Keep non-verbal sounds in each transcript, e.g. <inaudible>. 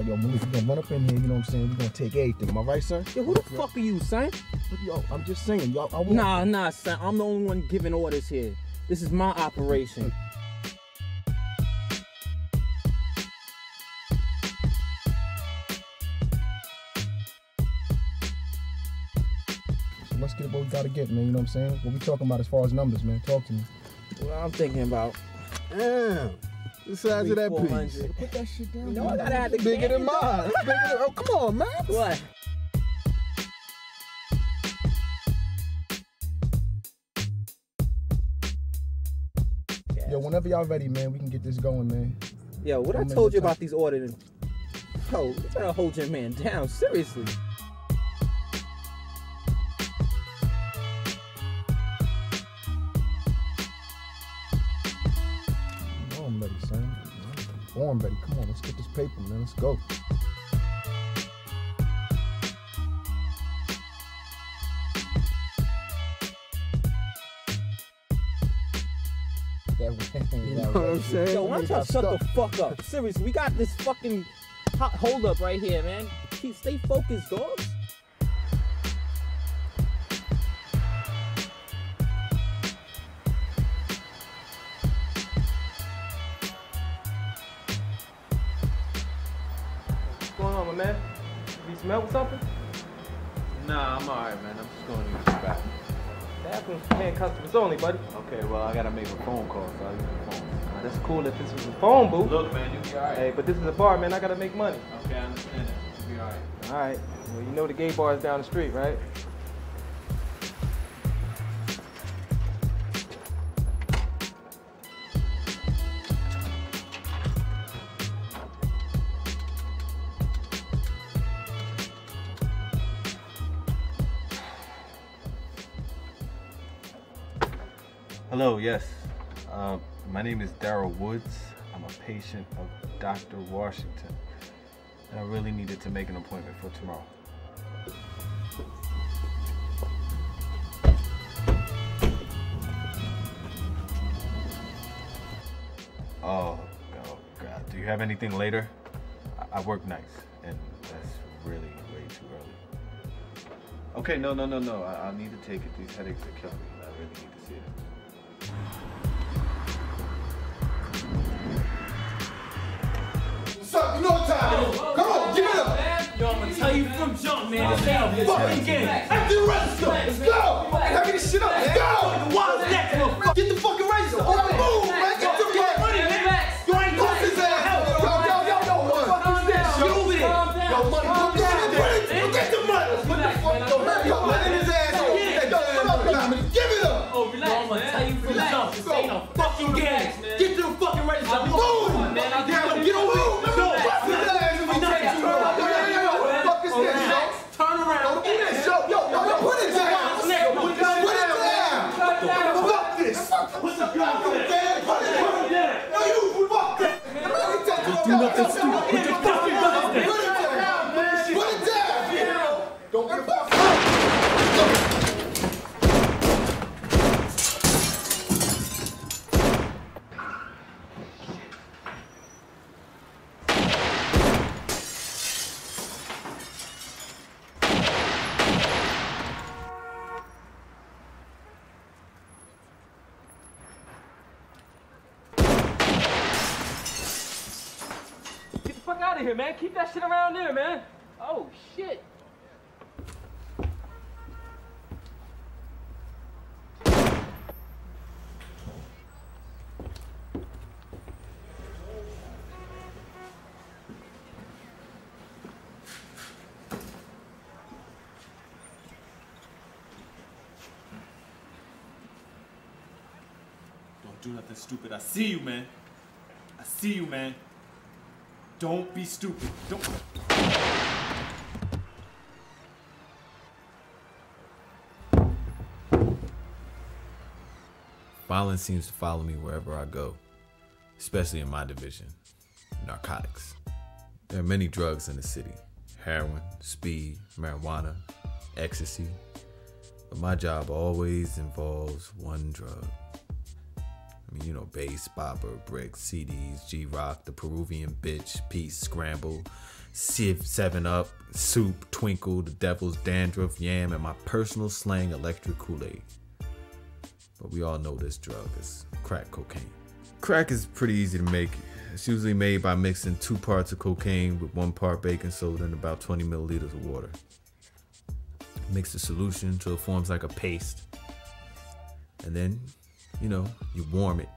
Right, yo, Malik, we gonna run up in here, you know what I'm saying? We're gonna take everything. Am I right, son? Yo, who the fuck are you, son? Yo, I'm just saying, y'all. I want, Nah, nah, son. I'm the only one giving orders here. This is my operation. So let's get what we gotta get, man. You know what I'm saying? What we talking about as far as numbers, man? Talk to me. Well, I'm thinking about. Damn. The size Three, of that piece. Put that shit down. You know I gotta have the Bigger than mine. Bigger than, oh, come on, man. What? Yo, whenever y'all ready, man, we can get this going, man. Yo, what I How many told you times? about these orders? Yo, you better hold your man down. Seriously. Born ready. Come on, let's get this paper, man. Let's go. <laughs> You know what I'm saying? Yo, why don't y'all shut the fuck up? Seriously, we got this fucking hot hold up right here, man. Keep stay focused, dogs. Customers only, buddy. Okay, well, I gotta make a phone call, so I'll use the phone. That's cool if this was a phone booth. Look, man, you'll be alright. Hey, but this is a bar, man. I gotta make money. Okay, I understand that. You'll be alright. All right. Well, you know the gay bar is down the street, right? Yes. Uh, my name is Daryl Woods. I'm a patient of Dr. Washington. And I really needed to make an appointment for tomorrow. Oh, oh God. Do you have anything later? I, I work nights, and that's really way too early. Okay, no, no, no, no. I, I need to take it. These headaches are killing me. I really You time. Come on, give it up. Yo, I'm gonna tell you from jump, man. This ain't a fucking game. Empty the register. Let's go. Fucking hurry this shit up. Let's go. What's next, motherfucker? Get the fucking register. On move, man. Get the Get money, man. You ain't bust his ass. Yo, yo, yo, yo. What the fuck is over there. Yo, money. Put down. Get the money. What the fuck? man. Yo. Let his ass. Yo, put up the. Give it up. Oh, I'm gonna tell you from jump. This a fucking game. Get the fucking register. Move. man. I'll Get over. Yo, Bust his ass if he Relax. takes too long. Yo, yo, yo, yo. What the fuck is this, yo? Turn around. Yo, do this. Yo, yo, yo, yo, put it down. Nigga, Put it down. Put it down. Cut it down. Fuck this. What's the gun? Yo, man, put it down. No, you fuck that. Do nothing stupid. Put your fucking guns down. Put it down. Put it down. Don't get fucked. Get the fuck out of here, man. Around there, man. Oh, shit. Don't do nothing stupid. I see you, man. I see you, man. Don't be stupid. Don't. Violence seems to follow me wherever I go, especially in my division narcotics. There are many drugs in the city heroin, speed, marijuana, ecstasy. But my job always involves one drug. I mean, you know, bass, bopper, bricks, CDs, G Rock, the Peruvian bitch, peace, scramble, Civ 7 Up, Soup, Twinkle, The Devil's Dandruff, Yam, and my personal slang electric Kool Aid. But we all know this drug is crack cocaine. Crack is pretty easy to make. It's usually made by mixing two parts of cocaine with one part baking soda and about 20 milliliters of water. Mix the solution until it forms like a paste. And then, you know, you warm it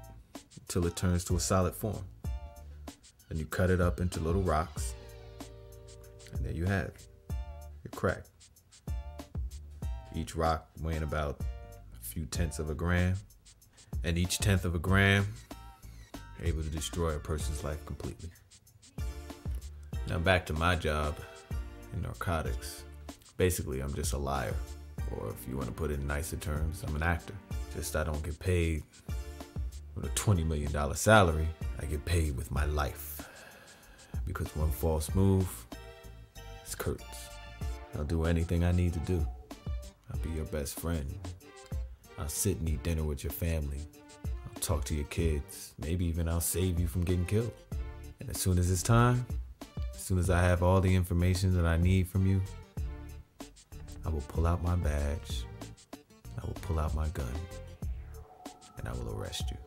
until it turns to a solid form. Then you cut it up into little rocks. And there you have it, your crack. Each rock weighing about a few tenths of a gram. And each tenth of a gram able to destroy a person's life completely. Now back to my job in narcotics. Basically, I'm just a liar. Or if you want to put it in nicer terms, I'm an actor. Just I don't get paid with a $20 million salary. I get paid with my life. Because one false move, it's curtains. I'll do anything I need to do. I'll be your best friend. I'll sit and eat dinner with your family. I'll talk to your kids. Maybe even I'll save you from getting killed. And as soon as it's time, as soon as I have all the information that I need from you, I will pull out my badge. I will pull out my gun. And I will arrest you.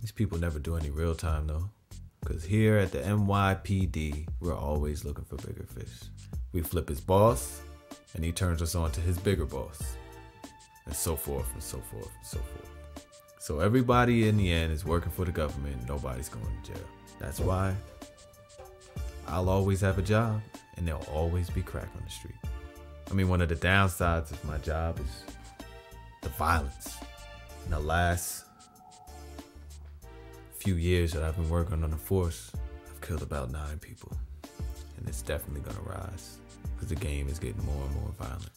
These people never do any real time though. Because here at the NYPD, we're always looking for bigger fish. We flip his boss, and he turns us on to his bigger boss. And so forth and so forth and so forth. So everybody in the end is working for the government, nobody's going to jail. That's why I'll always have a job, and there'll always be crack on the street. I mean, one of the downsides of my job is the violence. In the last few years that I've been working on the force, I've killed about nine people. And it's definitely gonna rise because the game is getting more and more violent.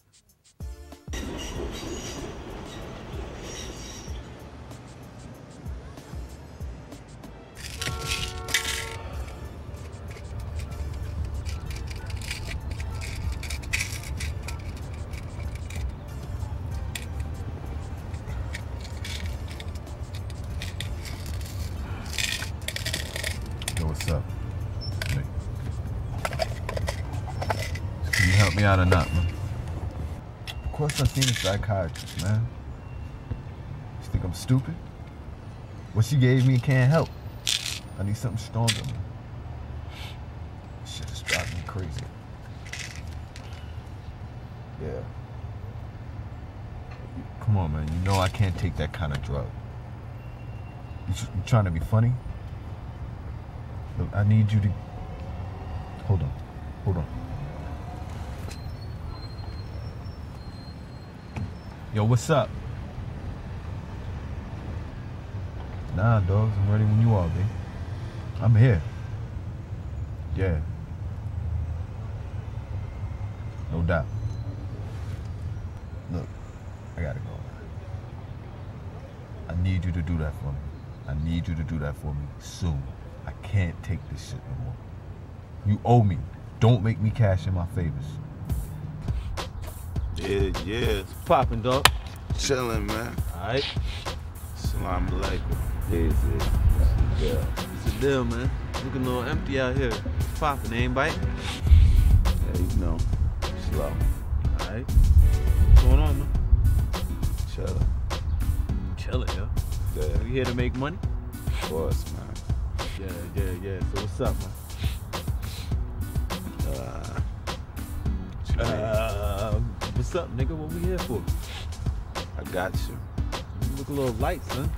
Help me out or not, man? Of course I seen a psychiatrist, man. You think I'm stupid? What she gave me can't help. I need something stronger, man. Shit is driving me crazy. Yeah. Come on, man. You know I can't take that kind of drug. You, you trying to be funny? Look, I need you to. Hold on. Hold on. Yo, what's up? Nah, dogs, I'm ready when you are. I'm here. Yeah. No doubt. Look, I gotta go. I need you to do that for me. I need you to do that for me soon. I can't take this shit no more. You owe me. Don't make me cash in my favors. Yeah, yeah. It's popping, dog. Chilling, man. Alright. Salam alaikum. Here's it. Yeah. It's a deal, man. Looking a little empty out here. Popping, ain't bite? Yeah, you know. Slow. Alright. What's going on, man? Chilling. Chilling, yo. Yeah, You here to make money? of course, man. Yeah, yeah, yeah. So what's up, man? What's up, nigga? What we here for? I got you. You look a little light, son.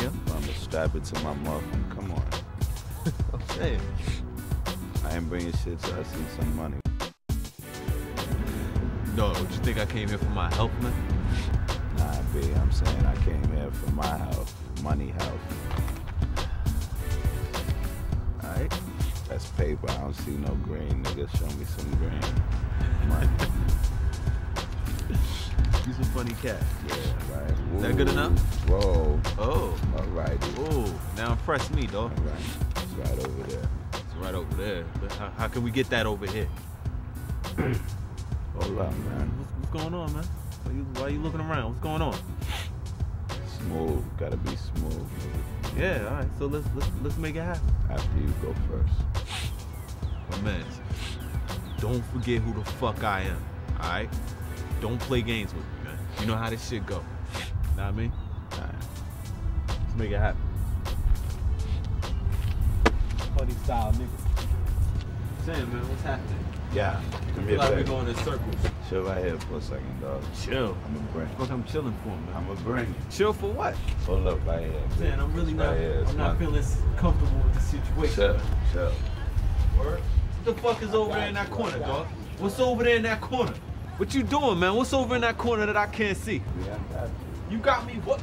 Yeah. I'ma strap it to my muffin. Come on. <laughs> Hey. I ain't bringing shit till I see some money. Dog, what you think I came here for my help, man? Nah, B, I'm saying I came here for my health, money health. Alright. That's paper. I don't see no green, nigga. Show me some green. Money. <laughs> Some funny cat. Yeah, right. Is that good enough? Whoa. Oh, All right. oh, now impress me, dog. All right. It's right over there. It's right over there. But how, how can we get that over here? <clears throat> Hold up, man. What's, what's going on, man? Why you, why you looking around? What's going on? Smooth. Gotta be smooth. Yeah, alright. So let's let's let's make it happen. After you go first. Let mans. Don't forget who the fuck I am, alright? Don't play games with me, man. You know how this shit go. Know what I mean? Alright. Let's make it happen. Funny style nigga. Saying, man, what's happening? Yeah. Come Feel here, like we baby. going in circles. Chill right here for a second, dog. Chill. I'm gonna bring. Fuck, I'm chilling for, man. I'm gonna bring you. Chill for what? Pull up right here. Man, I'm really not. Here. I'm not feeling comfortable with the situation. Chill, chill. Word? What the fuck is over there in that corner, dog? What's over there in that corner? What you doing, man? What's over in that corner that I can't see? Yeah, I got you. You got me what?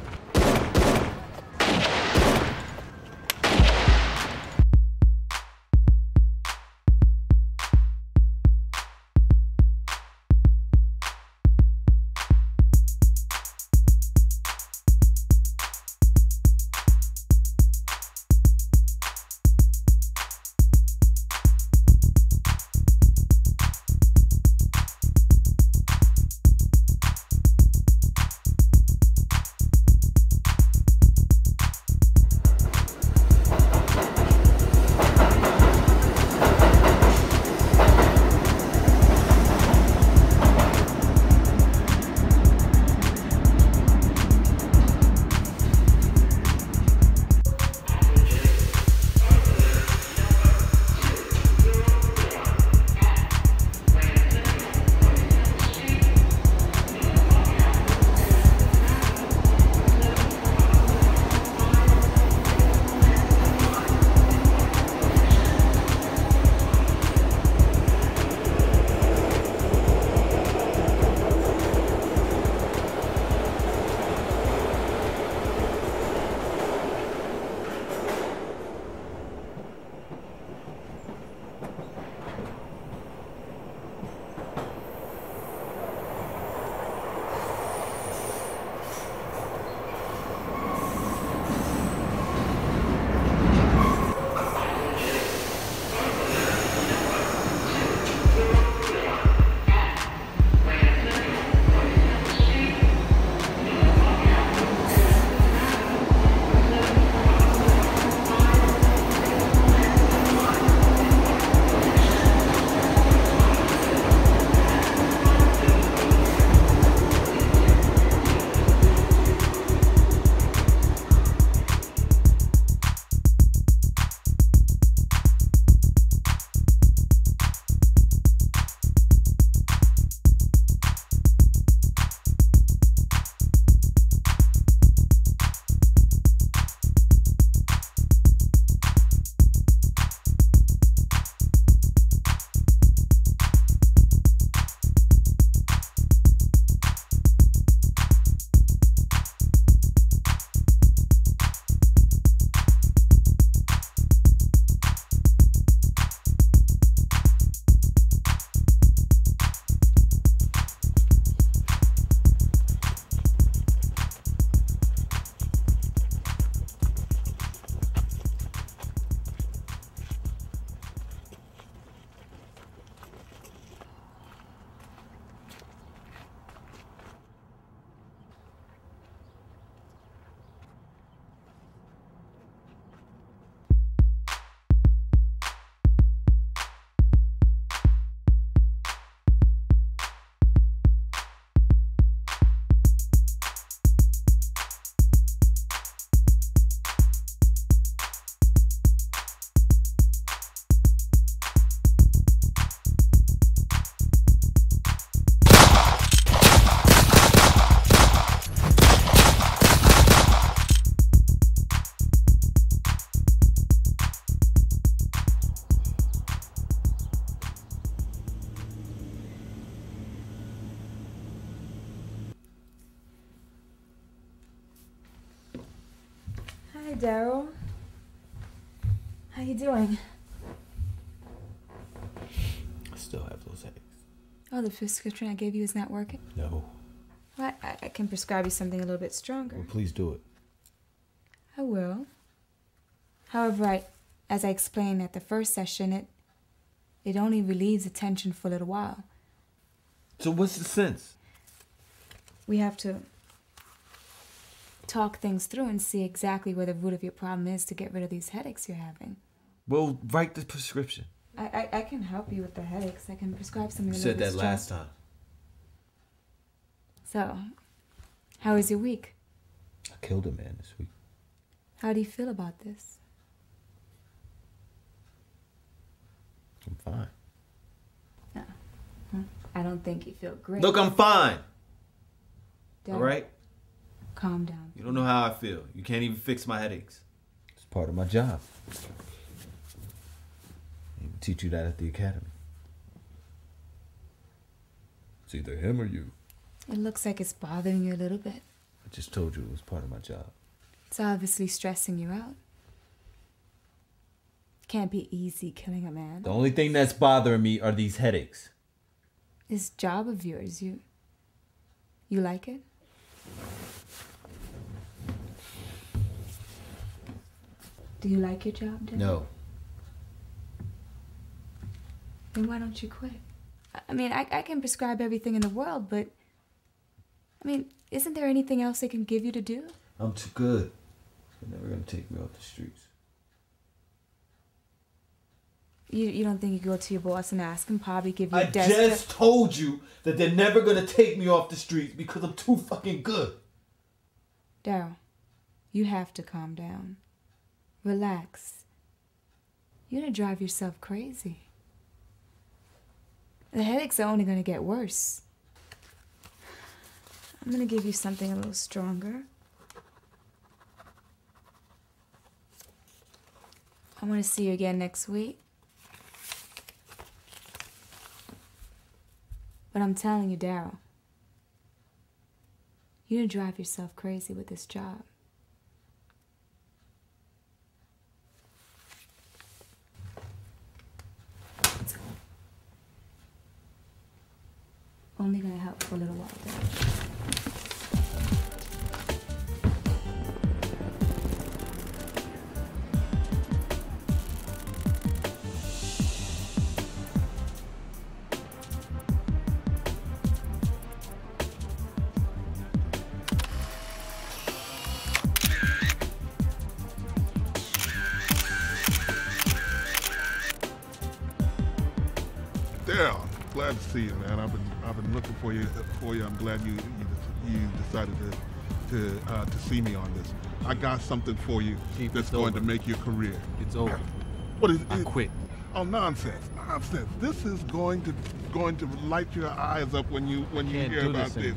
Oh, the prescription I gave you is not working? No. Well, I, I can prescribe you something a little bit stronger. Well, please do it. I will. However, I, as I explained at the first session, it it only relieves the tension for a little while. So what's the sense? We have to talk things through and see exactly where the root of your problem is to get rid of these headaches you're having. Well, write the prescription. I, I, I can help you with the headaches. I can prescribe something. You said that the last time. So, how was your week? I killed a man this week. How do you feel about this? I'm fine. No. I don't think you feel great. Look, I'm fine. Dad, All right? Calm down. You don't know how I feel. You can't even fix my headaches. It's part of my job. Teach you that at the academy. It's either him or you. It looks like it's bothering you a little bit. I just told you it was part of my job. It's obviously stressing you out. Can't be easy killing a man. The only thing that's bothering me are these headaches. This job of yours, you you like it? Do you like your job, Dad? No. Then why don't you quit? I- mean, I, I can prescribe everything in the world, but I mean, isn't there anything else they can give you to do? I'm too good. They're never gonna take me off the streets. You you don't think you go to your boss and ask him, probably give you a I desk just told you that they're never gonna take me off the streets because I'm too fucking good. Daryl, you have to calm down. Relax. You're gonna drive yourself crazy. The headaches are only gonna get worse. I'm gonna give you something a little stronger. I wanna see you again next week. But I'm telling you, Daryl, you're gonna drive yourself crazy with this job. Only gonna help for a little while. Daryl. For you for you. I'm glad you you, you decided to to uh, to see me on this. I got something for you Chief, that's going over. to make your career. It's over. What is I it? quit. Oh nonsense, nonsense. This is going to going to light your eyes up when you when you hear about this this.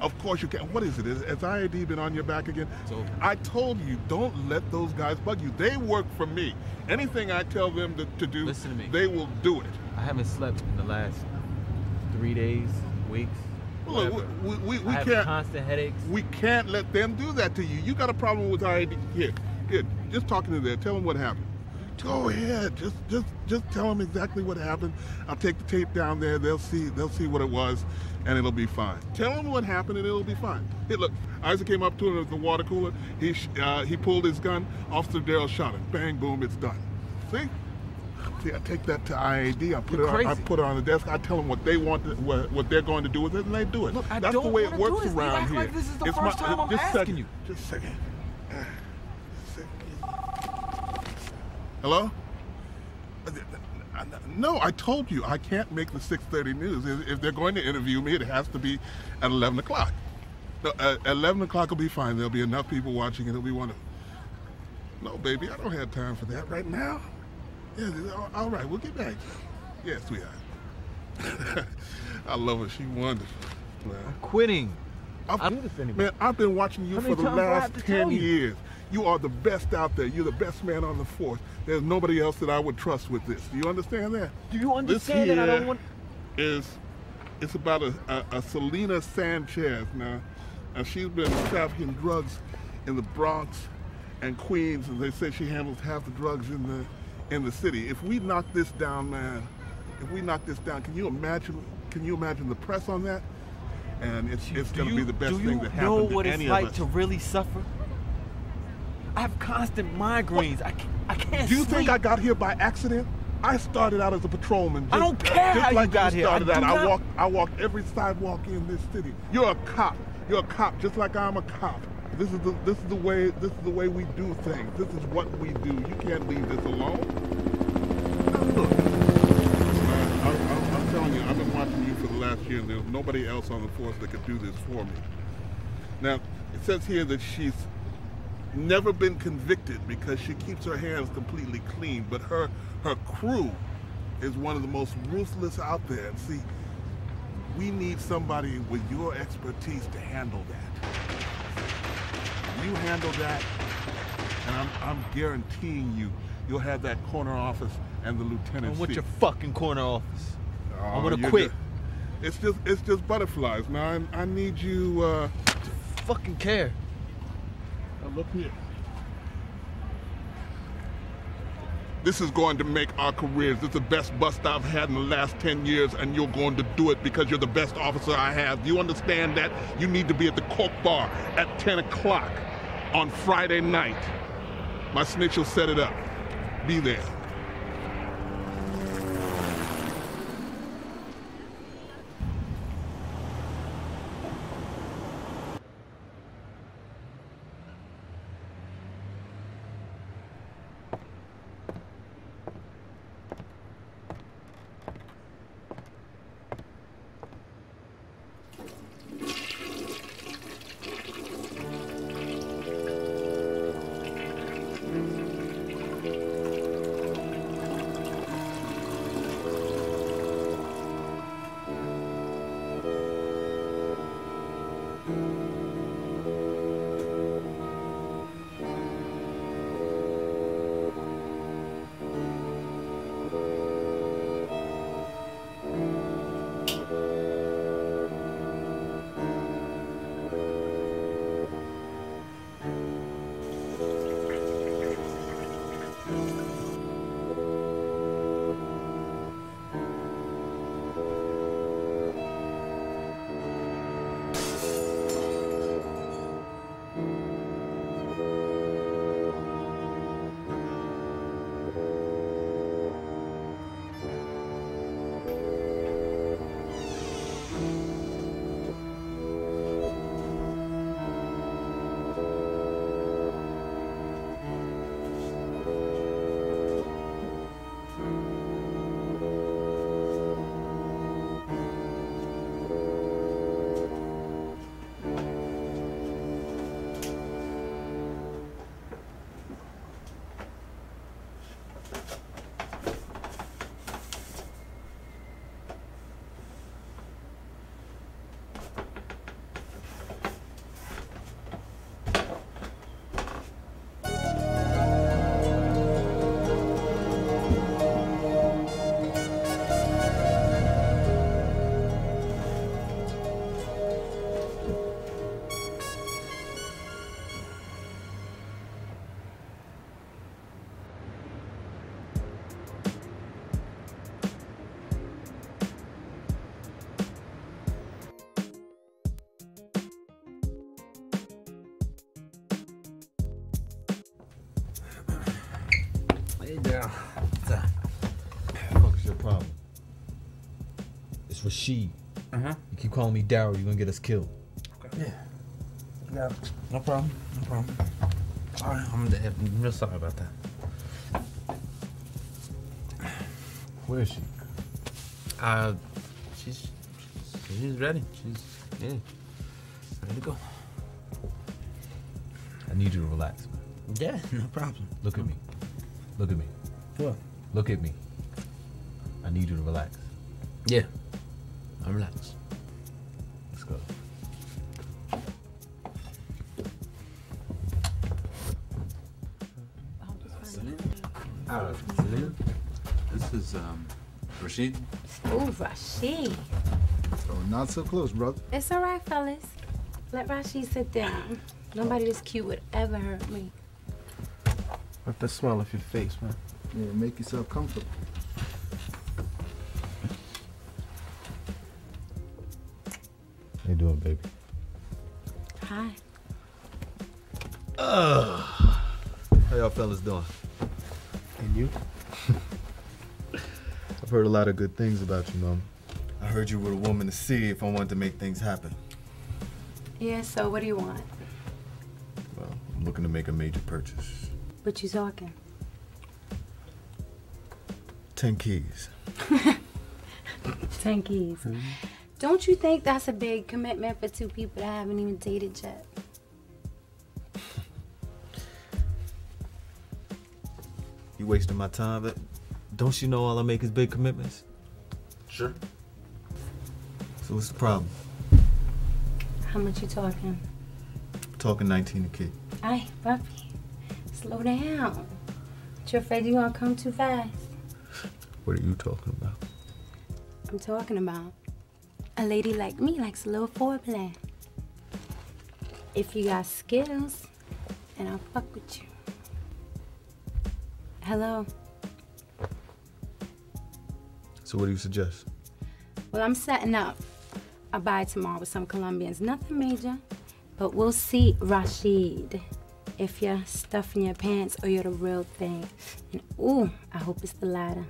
Of course you can. What is it? Has, has IAD been on your back again? It's over. I told you, don't let those guys bug you. They work for me. Anything I tell them to, to do, Listen to me. they will do it. I haven't slept in the last three days, weeks. Look, we, we, we I have can't constant headaches. we can't let them do that to you. You got a problem with IAD. Here, here, just talking to them. Tell them what happened. Go ahead. Just just just tell them exactly what happened. I'll take the tape down there. They'll see they'll see what it was, and it'll be fine. Tell them what happened, and it'll be fine. Here, look. Isaac came up to him at the water cooler. He uh, he pulled his gun. Officer Daryl shot him. Bang, boom, it's done. See? See, I take that to IAD. I put You're it. On, I put it on the desk. I tell them what they want, to, what, what they're going to do with it, and they do it. Look, I That's the don't way it do works around act here. like this is the It's first time I'm just a asking second. you. Just a second. Uh. Hello? Uh, No, I told you I can't make the 6:30 news. If they're going to interview me, it has to be at 11 o'clock. No, at 11 o'clock will be fine. There'll be enough people watching, and it'll be wonderful. No, baby, I don't have time for that right now. Yeah, all- right, we'll get back. Yes, sweetheart. <laughs> I love her. She's wonderful. Man. Quitting. I've, I do this man, I've been watching you for the times do I last 10 you? years. You are the best out there. You're the best man on the force. There's nobody else that I would trust with this. Do you understand that? Do you understand that I don't want? Is it's about a, a, a Selena Sanchez now, and she's been trafficking drugs in the Bronx and Queens, and they say she handles half the drugs in the in the city. If we knock this down, man, if we knock this down, can you imagine? Can you imagine the press on that? And it's it's going to be the best you thing that happened to any like of us. Do you know what it's like to really suffer? I have constant migraines. I can't, I can't Do you sleep. think I got here by accident? I started out as a patrolman. I don't care just how you like got here. Started I out. do I not- walked. I walked every sidewalk in this city. You're a cop. You're a cop, just like I'm a cop. This is the this is the way this is the way we do things. This is what we do. You can't leave this alone. Look, I, am telling you, I've been watching you for the last year, and there's nobody else on the force that could do this for me. Now, it says here that she's never been convicted because she keeps her hands completely clean, but her her crew is one of the most ruthless out there. See, we need somebody with your expertise to handle that. You handle that, and I'm, I'm guaranteeing you, you'll have that corner office and the lieutenant. And what's your fucking corner office? I Oh, wanna quit. ju- it's just it's just butterflies. Now I, I need you. Uh, to fucking care. Now look here. This is going to make our careers. This is the best bust I've had in the last 10 years, and you're going to do it because you're the best officer I have. Do you understand that? You need to be at the Cork Bar at 10 o'clock on Friday night. My snitch will set it up. Be there. It's Rashid. Uh-huh. You keep calling me Daryl, you're gonna get us killed. Yeah. Yeah. No problem. No problem. All right, I'm, I'm real sorry about that. Where is she? Uh, she's she's ready. She's yeah, ready to go. I need you to relax, man. Yeah, no problem. Look at me. Look at me. What? Look at me. I need you to relax. Yeah, I'm relaxed. Let's go. Selena, this is um, Rashid. Ooh, Rashid. Oh, not so close, brother. It's all right, fellas. Let Rashid sit down. <sighs> Nobody this cute would ever hurt me. Wipe the smile off your face, man. Yeah, make yourself comfortable. How baby? Hi. Uh, how y'all fellas doing? And you? <laughs> I've heard a lot of good things about you, Mom. I heard you were a woman to see if I wanted to make things happen. Yeah, so what do you want? Well, I'm looking to make a major purchase. What you talking? Ten keys. <laughs> Ten keys. Don't you think that's a big commitment for two people that haven't even dated yet? You wasting my time, but don't you know all I make is big commitments? Sure. So what's the problem? How much you talking? Talking 19 a kid. Ay, puppy, slow down. But you afraid you gonna come too fast? What are you talking about? I'm talking about a lady like me likes a little foreplay. If you got skills, then I'll fuck with you. Hello. So what do you suggest? Well, I'm setting up a buy tomorrow with some Colombians. Nothing major, but we'll see, Rashid, if you're stuffing your pants or you're the real thing. And ooh, I hope it's the latter.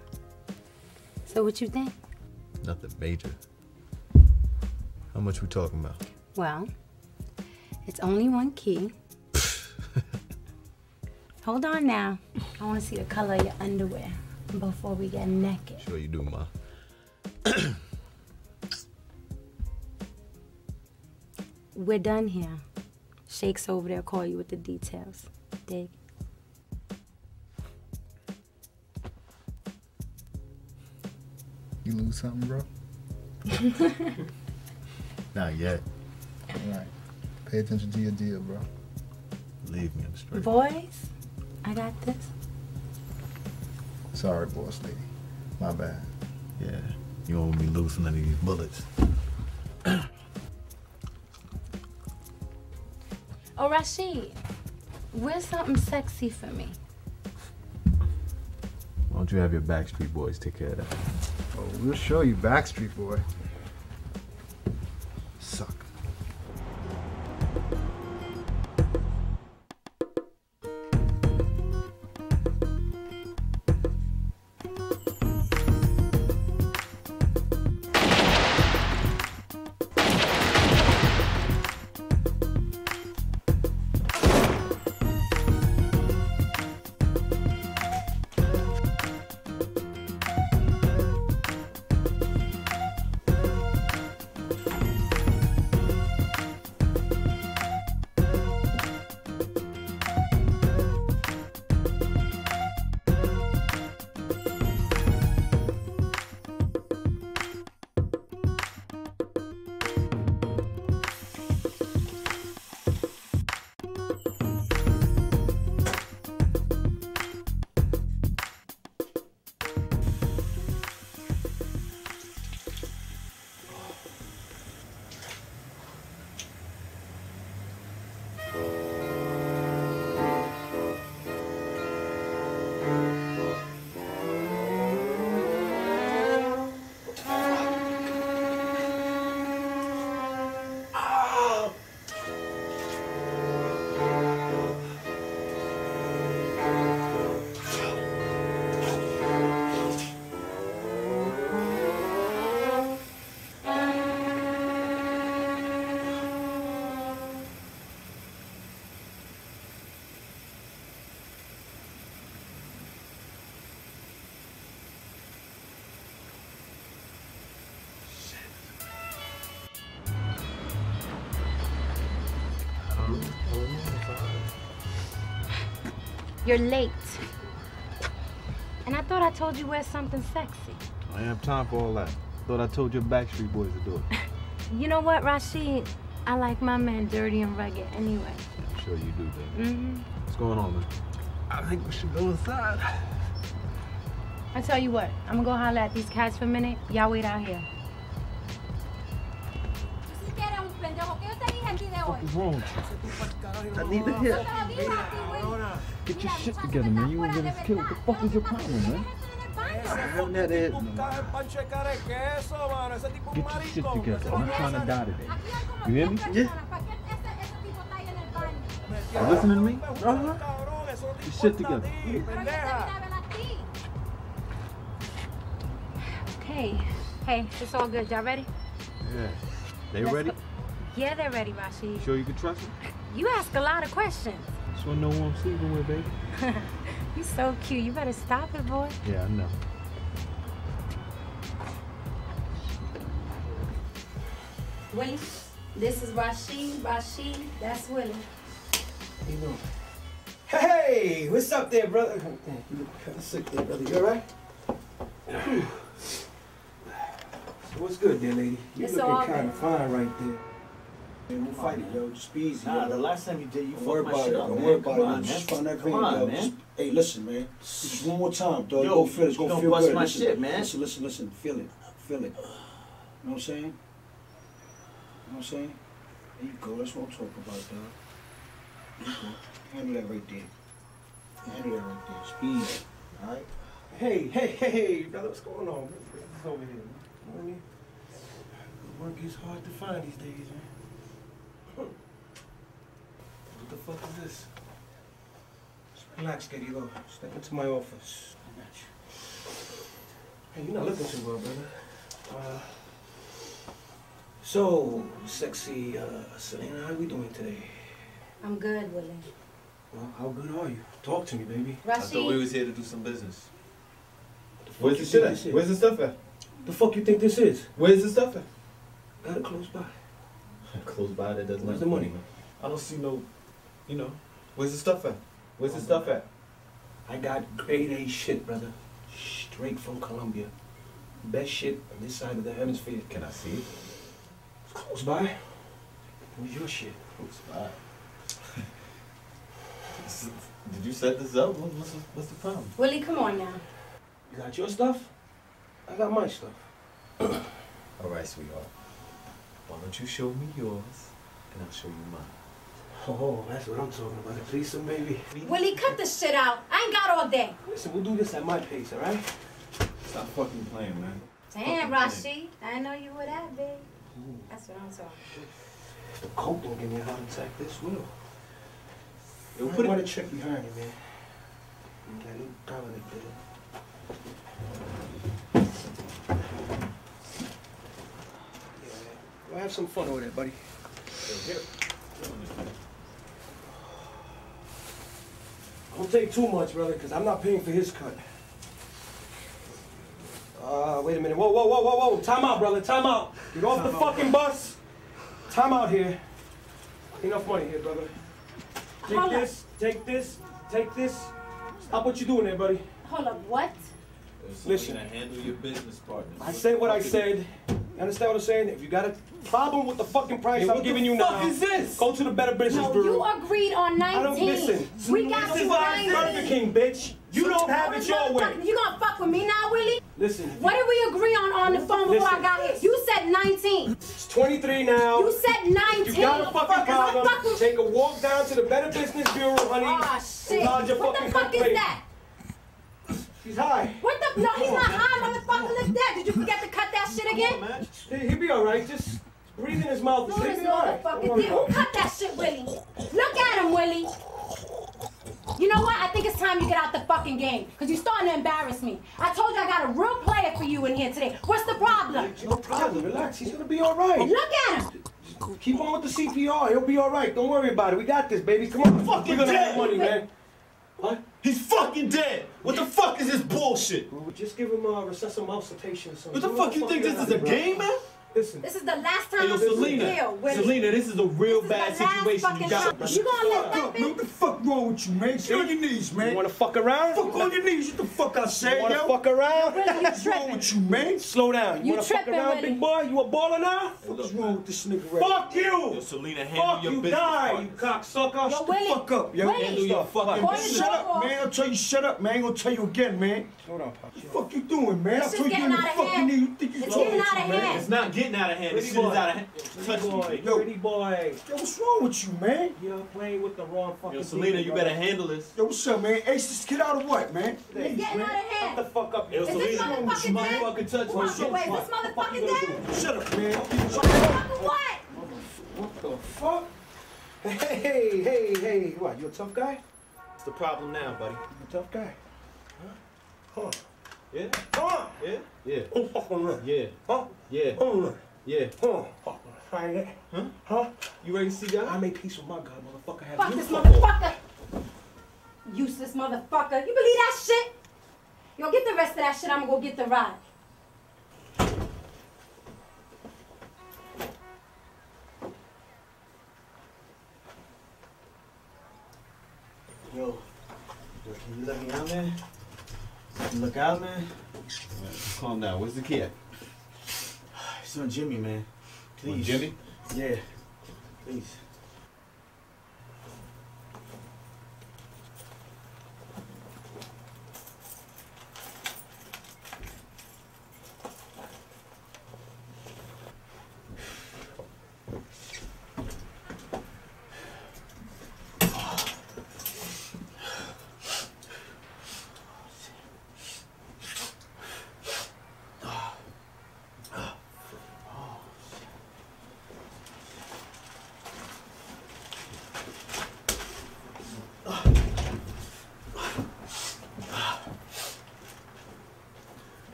So what you think? Nothing major. How much we talking about? Well, it's only one key. <laughs> Hold on now. I want to see the color of your underwear before we get naked. Sure you do, ma. <clears throat> We're done here. Shake's over there, call you with the details. Dig? You lose something, bro? <laughs> Not yet. All right. Pay attention to your deal, bro. Leave me in the straight. Boys, I got this. Sorry, boss lady. My bad. Yeah, you don't want me losing any of these bullets. Oh, Rashid, wear something sexy for me. Why don't you have your Backstreet Boys take care of that? Oh, we'll show you Backstreet Boy. You're late. And I thought I told you wear something sexy. I have time for all that. Thought I told your Backstreet Boys to do it. <laughs> You know what, Rashid? I like my man dirty and rugged anyway. I'm sure you do, baby. Mm -hmm. What's going on, man? I think we should go inside. I tell you what, I'm gonna go holler at these cats for a minute. Y'all wait out here. What's wrong with you? I need to hear. Get your shit together, man. You gonna get us killed. What the fuck is your problem, man? I haven't had it. Get your shit together. I'm not trying to die today. You hear me? Yeah. You listening to me? Uh-huh. Get your shit together. Okay. Hey, it's all good. Y'all ready? Yeah. They Let's ready? go. Yeah, they're ready, Rashid. Sure you can trust them? You ask a lot of questions. Just wanna know I'm sleeping with, baby. <laughs> you so cute. You better stop it, boy. Yeah, I know. Willie, this is Rashid. Rashid, that's Willie. How you doing? Hey, what's up there, brother? You look kind of sick there, brother. You all right? Whew. <clears throat> so what's good there, lady? You It's looking all kind of fine right there. Man, we'll fight it, yo. Just be easy, Nah, yo. the last time you did, you Don't fucked worry my about shit it. up, Don't worry about it. on, yo. man. Just find that Come vein, yo. man. Just- hey, listen, man. Just one more time, dog. Yo, go feel it. It's you gonna gonna feel bust good. my listen, shit, man. Listen, listen, listen. Feel it. Feel it. You know what I'm saying? You know what I'm saying? There you go. That's what I'm talking about, dog. There you go. Handle that right there. Handle that right there. Speed. All right? Hey, hey, hey, hey, brother. What's going on? What's over here? man? You know what I mean? Work is hard to find these days, man. What the fuck is this? Just relax, Getty. Go. Step into my office. I got you. Hey, you're not looking too well, brother. Uh, so, sexy uh, Selena, how we doing today? I'm good, Willie. Well, how good are you? Talk to me, baby. I thought we was here to do some business. Where's Where's the shit at? Where's the stuff at? The fuck you think this is? Where's the stuff at? Got it close by. <laughs> Close by that doesn't Where's have the money? man. I don't see no, you know. Where's the stuff at? Where's the oh, stuff at? I got grade A shit, brother. Straight from Colombia. Best shit on this side of the hemisphere. Can I see it? It's close by. Where's your shit? Close by. <laughs> Did you set this up? What's the, what's the problem? Willie, come on now. You got your stuff? I got my stuff. <coughs> All right, sweetheart. Why don't you show me yours, and I'll show you mine. Oh, that's what I'm talking about. A threesome, baby. Willie, cut the shit out. I ain't got all day. Listen, we'll do this at my pace, all right? Stop fucking playing, man. Damn, Rashid. I know you were that big. That's what I'm talking If the coke don't give me a heart attack, this will. Yo, I put it- want to check behind you, man. That new Dominic did it. Yeah, we'll have some fun over there, buddy. Don't take too much, brother, because I'm not paying for his cut. Uh, wait a minute. Whoa, whoa, whoa, whoa, whoa. Time out, brother. Time out. Get off the fucking bus. Time out here. Enough money here, brother. Take Hold up. this, take this, take this. Stop what you're doing there, buddy. Hold up, what? Listen. handle your business partner. I said what I said. You understand what I'm saying? If you got a problem with the fucking price Hey, I'm what giving the you fuck now, is this? go to the Better Business No, Bureau. you agreed on 19. I don't listen. We got this you is our 90. Burger King, bitch. You don't have it your way. You gonna fuck with me now, Willie? Listen, What did we agree on on the phone before I got here? You said 19. it's 23 now. You said 19. You got a fucking problem. fuck Take a walk down to the Better Business Bureau, honey. Aw, shit. What the fuck is complaint. that? He's high. What the? No, he's not high, motherfucker. Look that. Did you forget to cut that shit again? He, he'll be all right. Just breathe in his mouth. No, He'll this be all right. Don't motherfucker worry did. Who cut that shit, Willie? Look at him, Willie. You know what? I think it's time you get out the fucking game. Because you're starting to embarrass me. I told you I got a real player for you in here today. What's the problem? No problem. Relax. He's gonna be all right. Look at him. Keep on with the CPR. He'll be all right. Don't worry about it. We got this, baby. Come on. Fucking We're gonna have money, man. What? He's fucking dead. What the fuck is this bullshit? Just give him a recessive resuscitation or something. What the fuck you think this is a game, man? Listen. This is the last time Hey, yo, I'm supposed to Selena. deal, Willie. Selena, this is a real This bad situation you got. time. You gonna let that Man, what the fuck wrong with you, man? Get on your knees, man. You wanna fuck around? Fuck on your knees. What the fuck I said, You wanna yo? fuck around? Willie, you What's wrong tripping. with you, man? <laughs> Slow down. You, You wanna fuck around, Willie. big boy? You a baller now? What's wrong with this nigga right Fuck you! Yo, Selena, handle Fuck your you, business. die, partner. you cocksucker. Yo, Willie. fuck up, yo. Willie. Handle your fucking business. Shut up, man. I'll tell you shut up, man. I'm gonna tell you again, man. Hold on, Pop. What the fuck you doing, man? This I is told you getting in the out of fucking hand. You think you It's talking getting out to, of man? hand. It's not getting out of hand. Pretty shit is boy. out of hand. Touch Pretty boy, me. Yo. pretty boy. Yo, what's wrong with you, man? You're playing with the wrong fucking Yo, Selena, people, you brother. better handle this. Yo, what's up, man? Ace, this kid out of what, man? It's getting out of Shut the fuck up. Yo, Is this Selena, motherfucker you dead? motherfucking touch Who my shit. wait? This motherfucker dead? Shut up, man. Motherfucker what? What the fuck? Hey, hey, hey. What, you a tough guy? What's the problem now, buddy? You a tough guy? Huh? Yeah? Huh? Yeah? Yeah. Oh, fuck on that. Yeah. Huh? Yeah. Oh, yeah. Huh? Fuck on that. Huh? Hmm? Huh? You ready to see God? I made peace with my God, motherfucker. Have fuck you this motherfucker. Useless motherfucker. You believe that shit? Yo, get the rest of that shit. I'm gonna go get the ride. Yo, can you let me out, man? Look out, man. Calm down. Where's the kid? at? It's on Jimmy, man. Please. On Jimmy? Yeah. Please.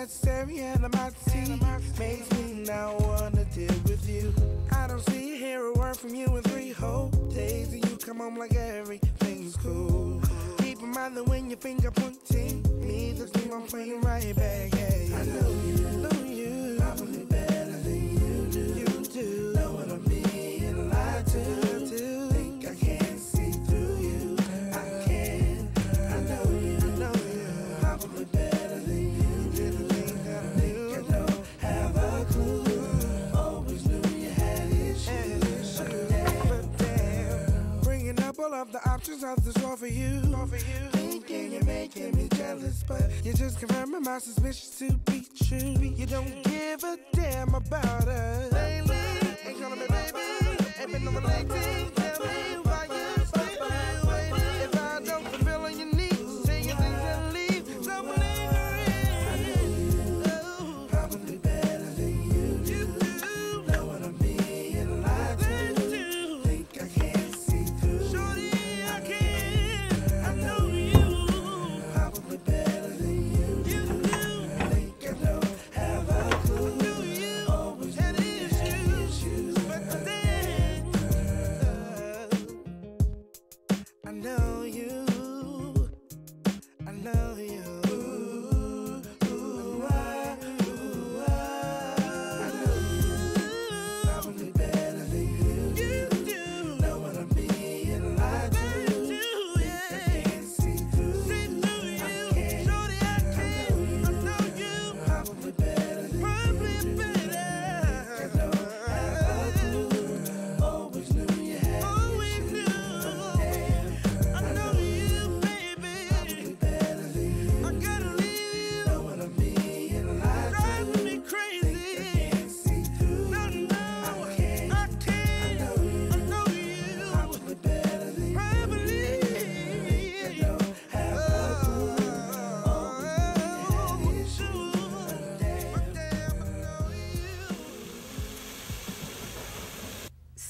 This unnecessary animosity makes me of the war for you. Thinking you're making me jealous, but you're just confirming my suspicions to be true. You don't give a damn about us.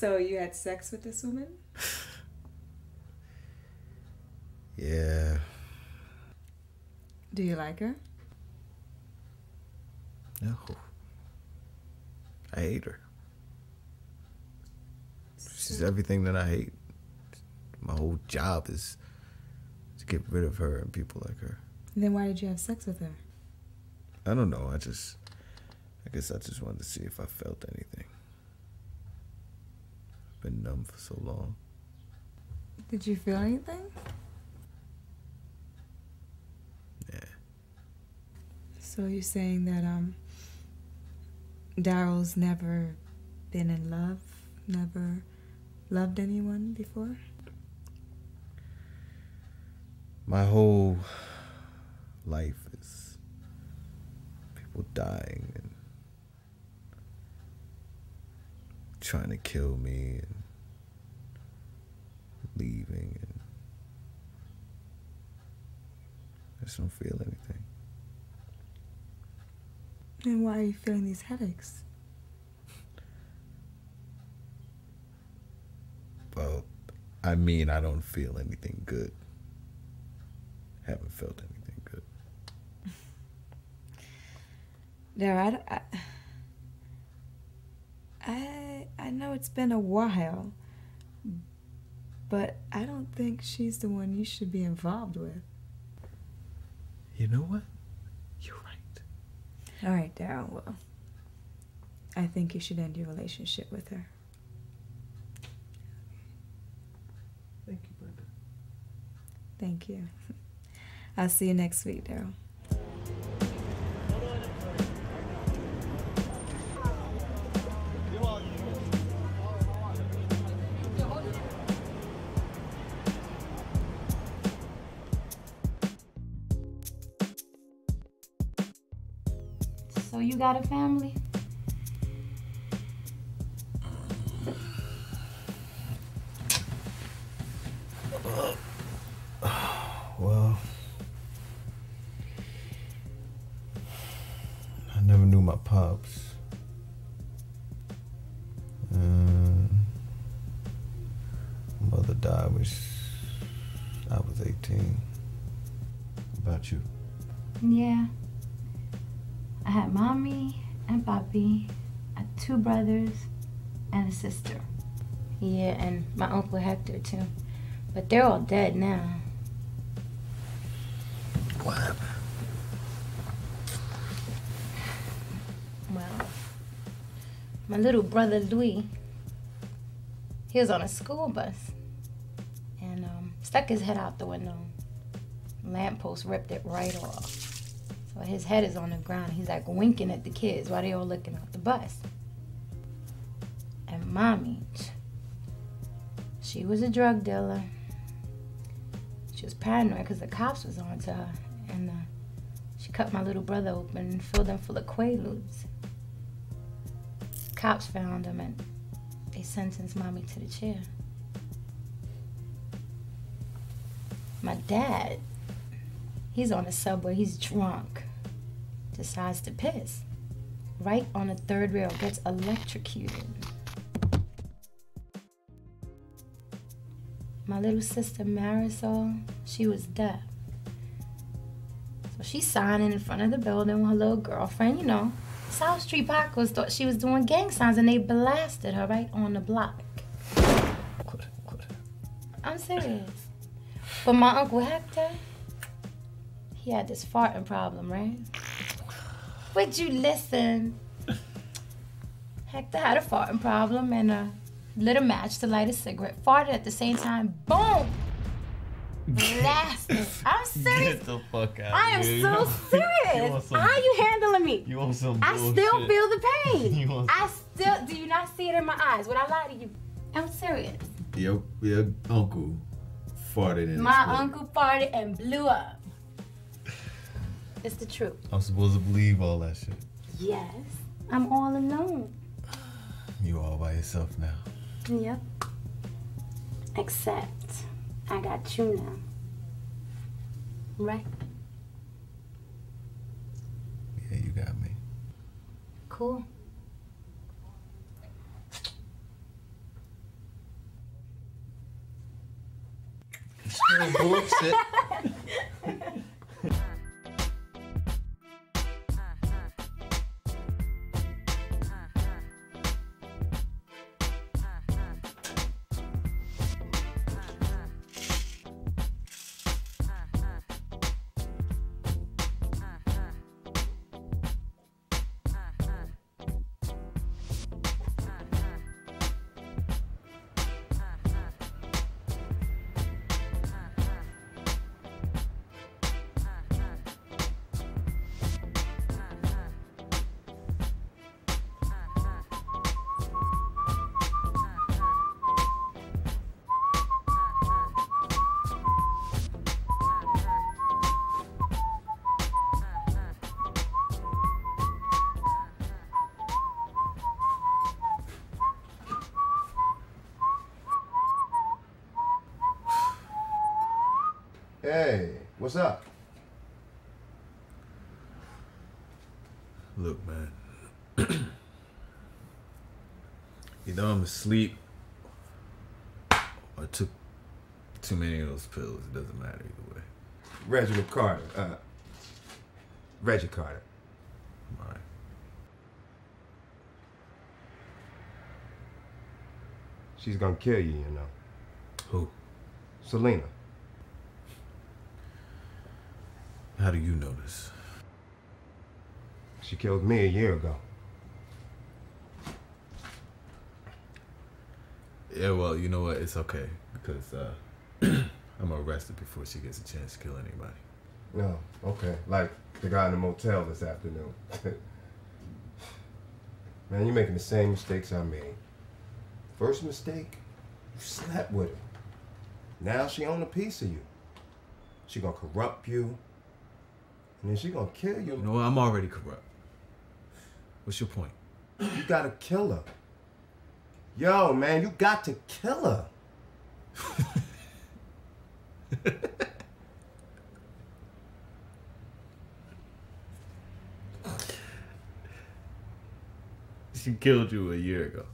So you had sex with this woman? <laughs> Yeah. Do you like her? No. I hate her. She's everything that I hate. My whole job is to get rid of her and people like her. And Then why did you have sex with her? I don't know. I just, I guess I just wanted to see if I felt anything. Been numb for so long. Did you feel anything? Yeah. So you're saying that um Daryl's never been in love, never loved anyone before? My whole life is people dying and trying to kill me and leaving and I just don't feel anything. Then why are you feeling these headaches? Well, I mean I don't feel anything good. Haven't felt anything good. <laughs> Daryl, I, I, I, I know it's been a while, But I don't think she's the one you should be involved with. You know what? You're right. All right, Daryl. Well, I think you should end your relationship with her. Thank you, Brenda. Thank you. <laughs> I'll see you next week, Daryl. Got a family? Well, I never knew my pops. Um, mother died when sh- I was 18. About you? Yeah. I had mommy and papi, I had two brothers, and a sister. Yeah, and my uncle Hector too. But they're all dead now. What happened? Well, my little brother Louis, he was on a school bus and um, stuck his head out the window. Lamppost ripped it right off. So his head is on the ground. He's like winking at the kids while they all looking out the bus. And mommy, she was a drug dealer. She was paranoid because the cops was on to her. And uh, she cut my little brother open and filled him full of Quaaludes. Cops found him and they sentenced mommy to the chair. My dad, he's on the subway, he's drunk, decides to piss. Right on the third rail, gets electrocuted. My little sister Marisol, she was deaf. So she's signing in front of the building with her little girlfriend, you know. South Street Packers thought she was doing gang signs and they blasted her right on the block. I'm serious. But my Uncle Hector, he had this farting problem, right? Would you listen? Hector had a farting problem and uh, lit a match to light a cigarette, farted at the same time, boom! Blasted. <laughs> I'm serious. Get the fuck out. I am dude. so <laughs> serious. some- How are you handling me? You want some I still feel the <laughs> pain. You want I still do you not see it in my eyes? Would I lie to you? I'm serious. Your, your uncle farted in My uncle farted and blew up. It's the truth. I'm supposed to believe all that shit. Yes. I'm all alone. You all by yourself now. Yep. Except I got you now. Right? Yeah, you got me. Cool. bullshit. <laughs> Hey, what's up? Look, man. <clears throat> Either I'm asleep or took too many of those pills. It doesn't matter either way. Reginald Carter. Uh, Reggie Carter. All right. She's gonna kill you, you know. Who? Selena. How do you know this? She killed me a year ago. Yeah, well, you know what? It's okay because uh, <clears throat> I'm arrested before she gets a chance to kill anybody. No, okay. Like the guy in the motel this afternoon. <laughs> Man, you're making the same mistakes I made. First mistake, you slept with her. Now she own a piece of you. She gonna corrupt you. And then she gonna kill you. You know what? I'm already corrupt. What's your point? You gotta kill her. Yo, man, you got to kill her. <laughs> She killed you a year ago.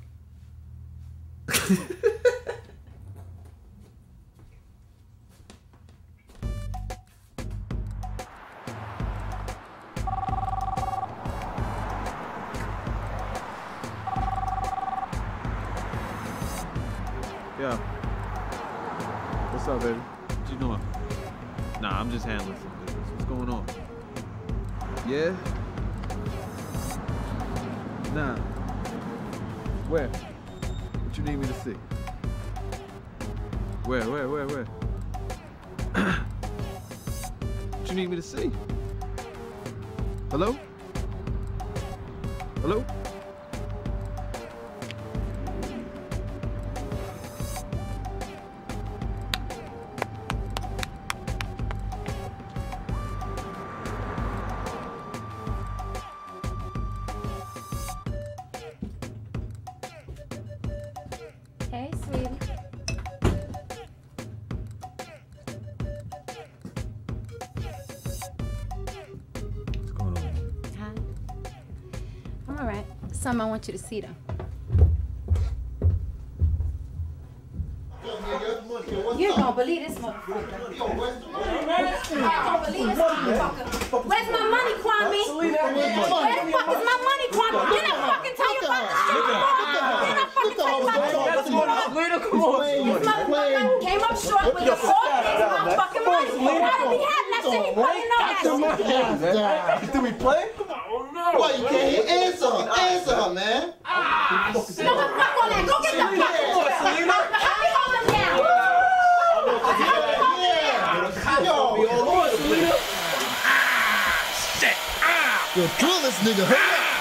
<laughs> Yeah. What's up, baby? What you doing? Nah, I'm just handling some business. What's going on? Yeah? Nah. Where? What you need me to see? Where, where, where, where? <clears throat> what you need me to see? Hello? Hello? Want you to see, though. You ain't gonna believe this motherfucker. You ain't gonna believe this motherfucker. Where's my money, Kwame? Where the fuck is my money, Kwame? Didn't I fucking tell you about the shit before? Didn't I fucking tell you about the shit before? This motherfucker came up short with the four my fucking money. Why did he have that shit? He fucking know that shit. Did we play? Why you can't hear? Answer her. Answer her, man. Ah, shit. Get the fuck on that. Go get the fuck on that. Help me hold him down. Yo, drill this nigga. Hurry up.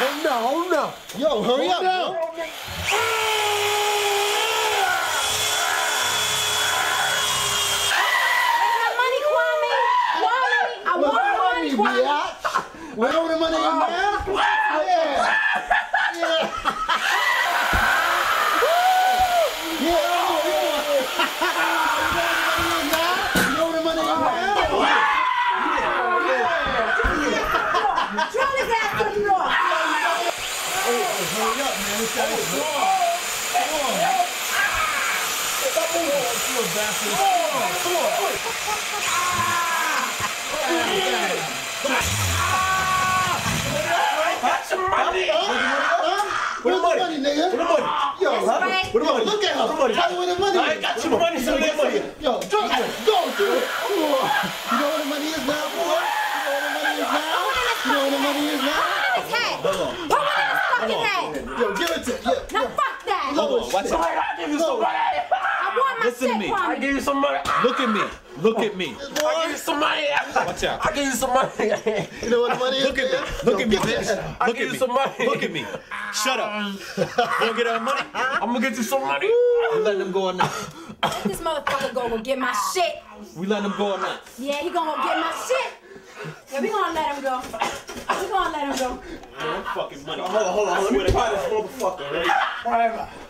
Oh no, oh no. Yo, hurry up. yo. money, Kwame. Kwame, I Where want the money, money, Kwame. bitch? Where all the money in there? Yeah. Yeah. Yeah. You know the money in there? Drill his ass to the floor. Hurry up, man. This guy's Come on. That's some money. Where's the money, nigga? Where the money? Yo, That's huh? right. Where the money? Look at her. Where the money? Tell her where the money I is. ain't got your money, so Look that at money. her. Yo, drop it. Go, do it. Come on. You know where the money is now, boy? You know where the money is now? You know where the money is now? His head. Hold on. Put one in his fucking head. Yo, give it to yeah. Now fuck that. Hold on, watch out. I give you some money. I want my Listen to shit, me. Kwame. I give you some money. Look at me. Look at me. I give you some money. Watch out. I give you some money. You know what the money is? Look at me. Look at me, bitch. I Look give at you me. some money. Look at me. Shut up. You don't get our money? I'm gonna get you some money. We letting them go or not? Let this motherfucker go and get my shit. We letting them go or not? Yeah, he gonna get my shit. Yeah, we gonna let him go. We gonna let him go. Man, fucking money. Hold on, hold on. Let me try this motherfucker.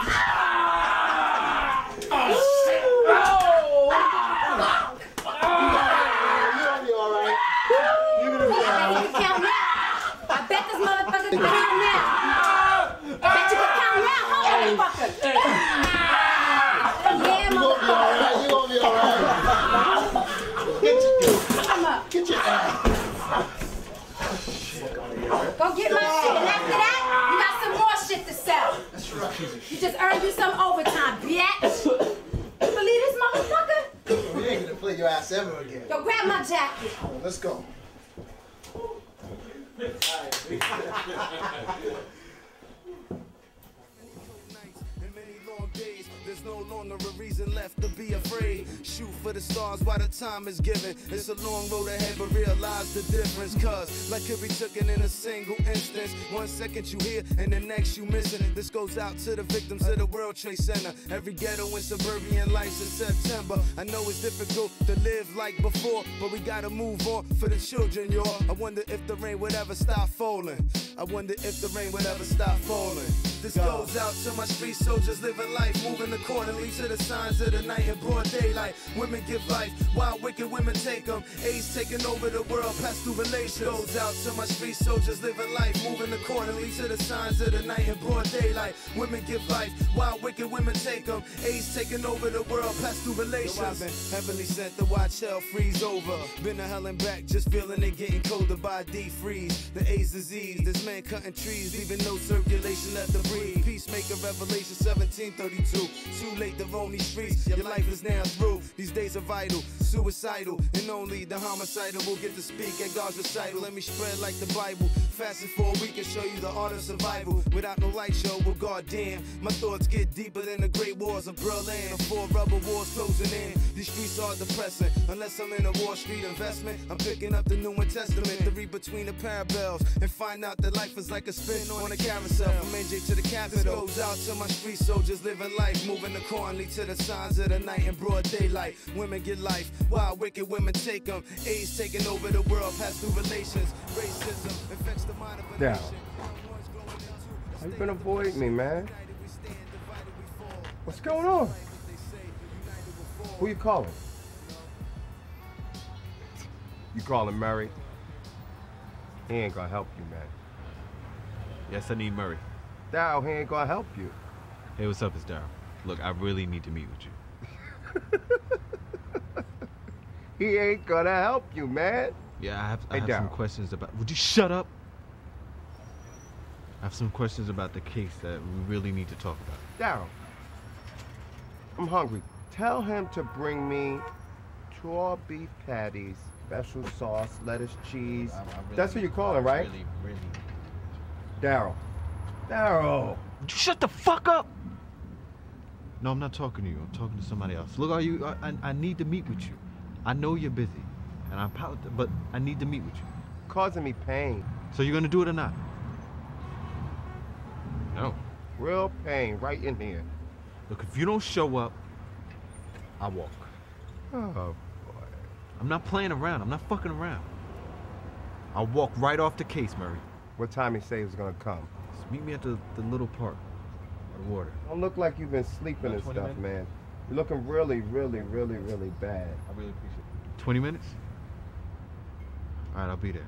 Ready? Right. I bet you can count now. I bet this motherfucker can You just earned you some overtime, bitch. you believe this motherfucker? We ain't gonna play your ass ever again. Yo, grab my jacket. Let's go. <laughs> There's no longer a reason left to be afraid. Shoot for the stars while the time is given. It's a long road ahead, but realize the difference. Cause life could be taken in a single instance. One second you here, and the next you missing. This goes out to the victims of the World Trade Center. Every ghetto in suburban life in September. I know it's difficult to live like before, but we gotta move on for the children, y'all. I wonder if the rain would ever stop falling. I wonder if the rain would ever stop falling. This goes out to my street soldiers living life, moving accordingly to the signs of the night in broad daylight. Women give life, while wicked women take them. AIDS taking over the world, past through relations. Goes out to my street soldiers living life, moving accordingly to the signs of the night in broad daylight. Women give life, while wicked women take them. AIDS taking over the world, past through relations. Yo, I've been heavily sent to watch hell freeze over. Been to hell and back, just feeling it getting colder by D-freeze. The AIDS disease, this man cutting trees, leaving no circulation left to breathe. Peacemaker Revelation 1732. Too late to roam these streets. Your life is now through. These days are vital, suicidal, and only the homicidal will get to speak at God's recital. Let me spread like the Bible. Fasting for a week and show you the art of survival. Without no light show, well, goddamn, my thoughts get deeper than the great wars of Berlin. The four rubber wars closing in. These streets are depressing. Unless I'm in a Wall Street investment, I'm picking up the New Testament to read between the parallels and find out that life is like a spin on a carousel. From NJ to the capital. Goes out to my street soldiers living life, moving accordingly to the signs of the night in broad daylight. Women get life, while wicked women take them. AIDS taking over the world, past through relations. Racism infects the mind of a Down. nation. How you been avoiding me, man? What's going on? Who you calling? You calling Murray? He ain't gonna help you, man. Yes, I need Murray. Dow, he ain't gonna help you. Hey, what's up? It's Daryl. Look, I really need to meet with you. <laughs> He ain't gonna help you, man. Yeah, I have, I Hey, have some questions about. Would you shut up? I have some questions about the case that we really need to talk about. Daryl, I'm hungry. Tell him to bring me two beef patties, special sauce, lettuce, cheese. That's what you're calling, right? Really, really. Daryl. Daryl. You shut the fuck up? No, I'm not talking to you. I'm talking to somebody else. Look, are you? I, I, I need to meet with you. I know you're busy, and I'm apologize, but I need to meet with you. Causing me pain. So you're gonna do it or not? No. Real pain right in here. Look, if you don't show up, I walk. Oh, boy. I'm not playing around. I'm not fucking around. I'll walk right off the case, Murray. What time he say he was gonna come? Just meet me at the, the little park by the water. Don't look like you've been sleeping and stuff, minutes? man. You're looking really, really, really, really bad. I really appreciate it. 20 minutes? All right, I'll be there.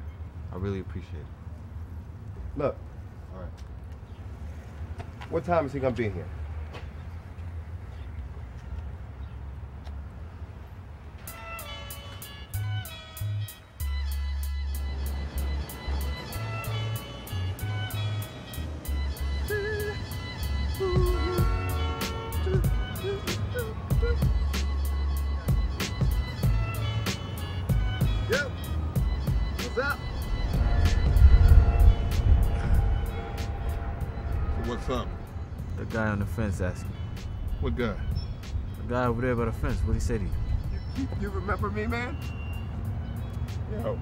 I really appreciate it. Look, All right. What time is he gonna be here? Yep. What's up? So what's up? The guy on the fence asking. What guy? The guy over there by the fence, what'd he say to you? You, you remember me, man? Yo.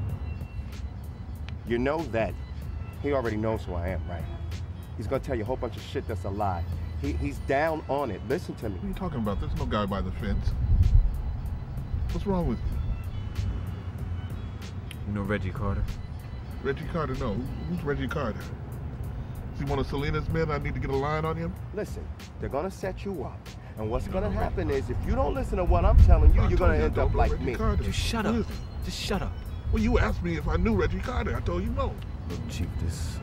You know that he already knows who I am, right? He's gonna tell you a whole bunch of shit that's a lie. He, he's down on it. Listen to me. What are you talking about? There's no guy by the fence. What's wrong with you? You know Reggie Carter? Reggie Carter? No. Who's Reggie Carter? Is he one of Selena's men? I need to get a line on him? Listen, they're gonna set you up. And what's gonna happen is if you don't listen to what I'm telling you, I you're gonna you end up like Reggie me. Carter. Just shut up. is he? Just shut up. Well, you asked me if I knew Reggie Carter. I told you no. Look, Chief, this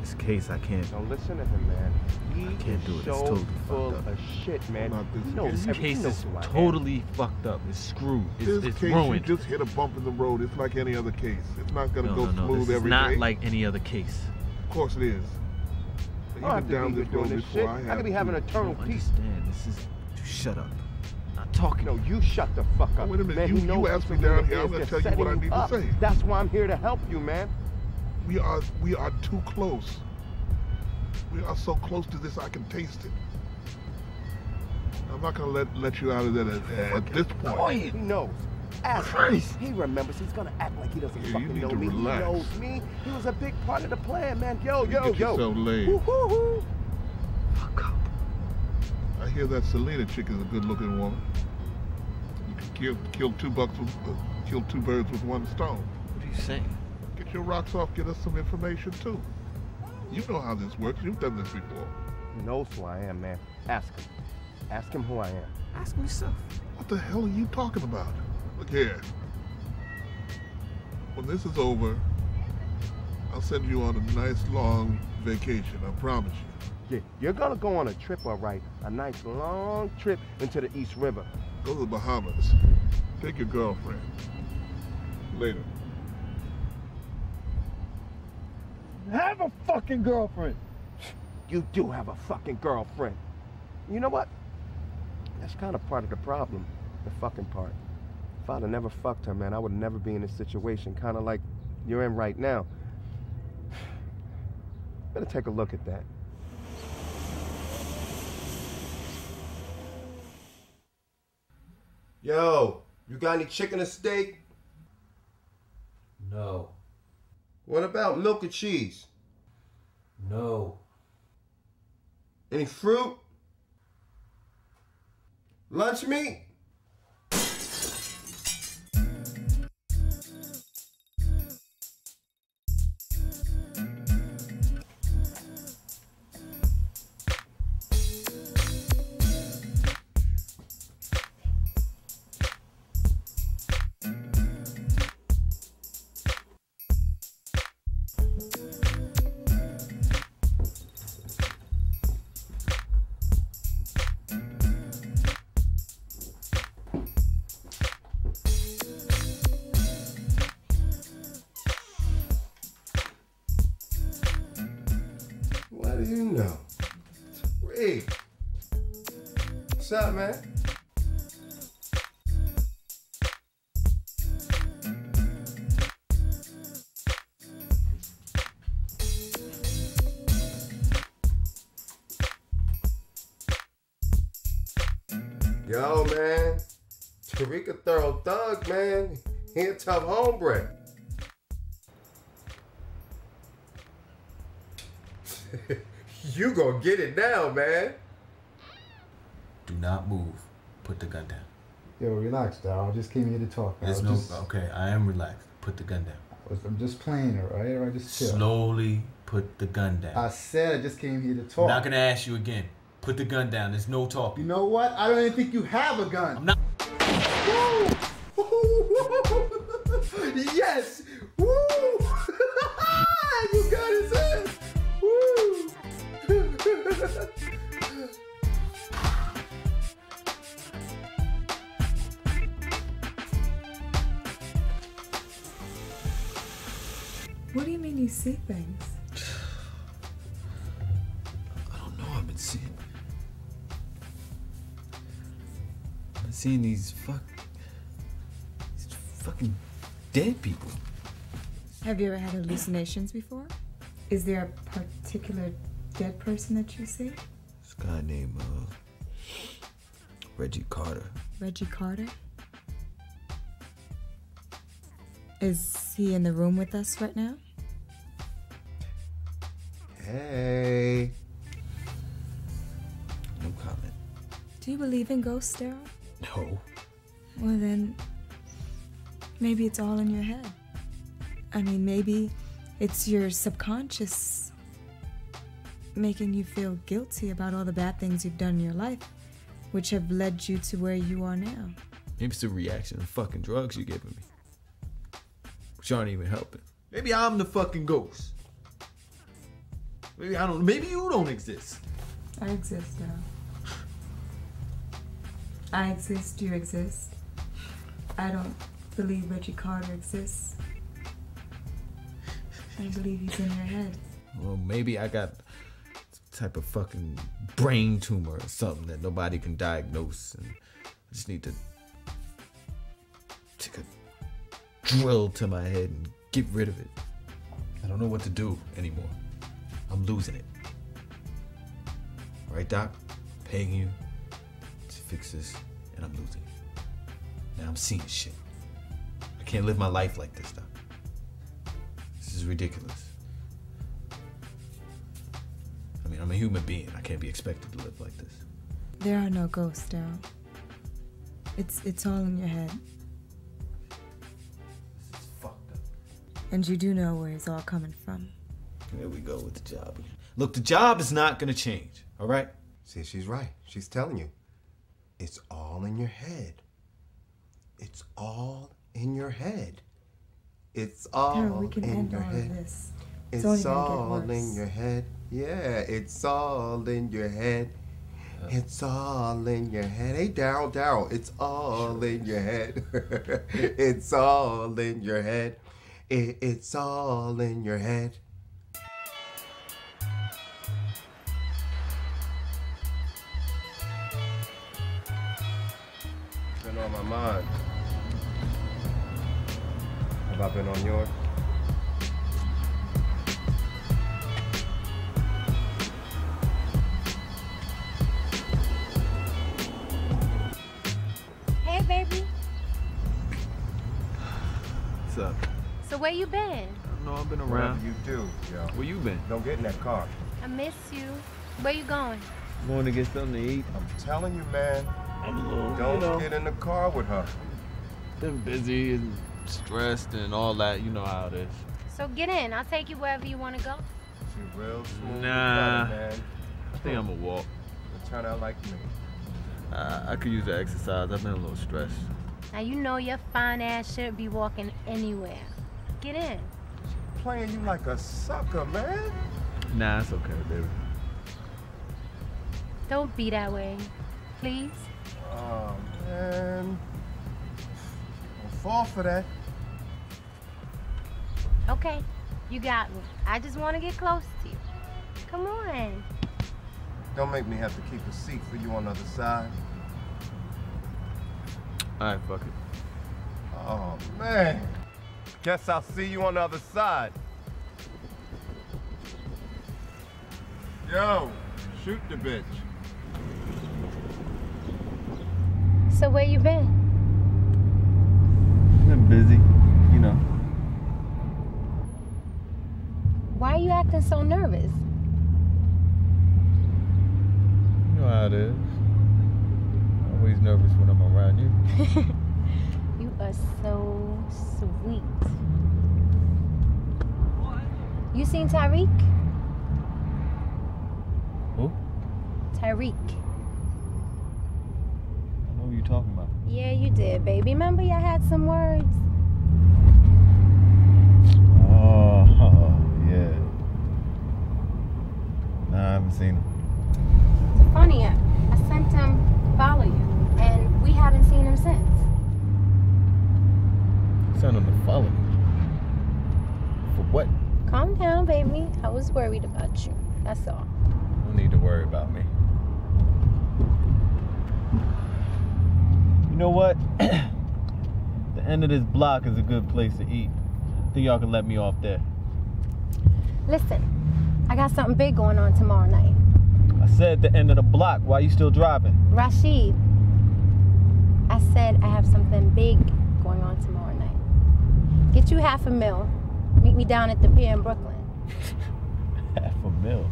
this case I can't. Don't listen to him, man. He I can't do it. It's totally full fucked up. of shit, man. Not this He case. This case is who I am. totally fucked up. It's screwed. It's, This it's case, ruined. you just hit a bump in the road. It's like any other case. It's not gonna no, go no, no. smooth This is every not day. like any other case. Of course it is. I don't have to down be doing this shit. I I could be having eternal peace. understand. This is. Shut up. Not talking. No, you shut the fuck up. Wait a minute, man, you- you asked me down here, I'm gonna tell you what I need to say. That's why I'm here to help you, man. We are we are too close. We are so close to this I can taste it. I'm not gonna let let you out of that at, at this point. Boy, he knows. Christ. He remembers. He's gonna act like he doesn't Yeah, fucking know me. relax. He knows me. He was a big part of the plan, man. Yo, You yo, get yo. yourself laid. Woo-hoo-hoo. I hear that Selena chick is a good looking woman. You can kill kill two bucks with uh, kill two birds with one stone. What are you saying? Get your rocks off, get us some information too. You know how this works. You've done this before. He knows who I am, man. Ask him. Ask him who I am. Ask me stuff. What the hell are you talking about? Look here. When this is over, I'll send you on a nice long vacation. I promise you. Yeah, you're gonna go on a trip, all right. A nice long trip into the East River. Go to the Bahamas. Take your girlfriend. Later. Have a fucking girlfriend. You do have a fucking girlfriend. You know what? That's kind of part of the problem. The fucking part. If I'd have never fucked her, man, I would never be in this situation, kind of like you're in right now. <sighs> Better take a look at that. Yo, you got any chicken or steak? No. What about milk or cheese? No. Any fruit? Lunch meat? Tough hombre. <laughs> you gonna get it now, man. Do not move. Put the gun down. Yo, relax, dog. I just came here to talk. There's no. just, Okay, I am relaxed. Put the gun down. I was- I'm just playing, all right? All right, just chill. Slowly put the gun down. I said I just came here to I'm talk. not gonna ask you again. Put the gun down. There's no talking. You know what? I don't even think you have a gun. I'm not. yes! See things? I don't know. I've been seeing. I've been seeing these fuck. These fucking dead people. Have you ever had hallucinations before? Is there a particular dead person that you see? This guy named uh, Reggie Carter. Reggie Carter? Is he in the room with us right now? Hey. No comment. Do you believe in ghosts, Daryl? No. Well, then, maybe it's all in your head. I mean, maybe it's your subconscious making you feel guilty about all the bad things you've done in your life, which have led you to where you are now. Maybe it's a reaction to fucking drugs you're giving me. Which aren't even helping. Maybe I'm the fucking ghost. Maybe I don't. Maybe you don't exist. I exist, Daryl. I exist, you exist. I don't believe Reggie Carter exists. I believe he's in your head. Well, maybe I got some type of fucking brain tumor or something that nobody can diagnose, and I just need to take a drill to my head and get rid of it. I don't know what to do anymore. I'm losing it. Right, Doc? Paying you to fix this, and I'm losing it. Now I'm seeing shit. I can't live my life like this, Doc. This is ridiculous. I mean, I'm a human being. I can't be expected to live like this. There are no ghosts, Daryl. It's it's all in your head. This is fucked up. And you do know where it's all coming from. There we go with the job. again. Look, the job is not gonna change, all right? See, she's right. She's telling you. It's all in your head. It's all in your head. It's all Daryl, we can in end your all head. this. It's It's only get all in your head. Yeah, it's all in your head. It's all in your head. Hey, Daryl, Daryl, it's all in your head. <laughs> it's all in your head. It, it's all in your head. Mind. Have I been on yours? Hey, baby. What's up? So where you been? No, I've been Whatever you do, yo. Where you been? Don't get in that car. I miss you. Where you going? Going to get something to eat. I'm telling you, man. I'm a little, Don't you know, get in the car with her. been busy and stressed and all that. You know how it is. So get in. I'll take you wherever you want to go. She real smooth. Nah. about it, man. I think I'm gonna walk. Turn out like me. I, I could use the exercise. I've been a little stressed. Now you know your fine ass shouldn't be walking anywhere. Get in. Playing you like a sucker, man. Nah, it's okay, baby. Don't be that way. Please. Oh, man. Don't fall for that. Okay. You got me. I just want to get close to you. Come on. Don't make me have to keep a seat for you on the other side. All right, fuck it. Oh, man. Guess I'll see you on the other side. Yo, shoot the bitch. So where you been? Been busy, you know. Why are you acting so nervous? You know how it is. Always nervous when I'm around you. <laughs> You are so sweet. You seen Tyreek? Who? Tyreek. I know who you're talking about. Yeah, you did, baby. Remember y'all had some words? Oh, <laughs> yeah. Nah, I haven't seen him. It's funny, I, I sent him follow you, and we haven't seen him since. Sent him to follow me. For what? Calm down, baby. I was worried about you. That's all. No need to worry about me. Know what? <clears throat> the end of this block is a good place to eat. I think y'all can let me off there. Listen, I got something big going on tomorrow night. I said the end of the block. Why you still driving? Rashid, I said I have something big going on tomorrow night. Get you half a mil. Meet me down at the pier in Brooklyn. <laughs> Half a mil.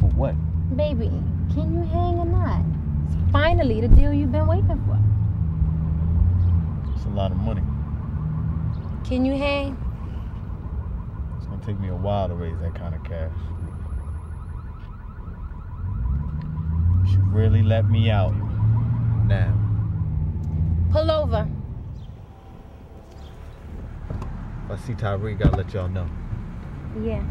For what? Baby, can you hang or not? It's finally the deal you've been waiting for. It's a lot of money. Can you hang? It's gonna take me a while to raise that kind of cash. You should really let me out now. Pull over. If I see Tyreek, I'll let y'all know. Yeah.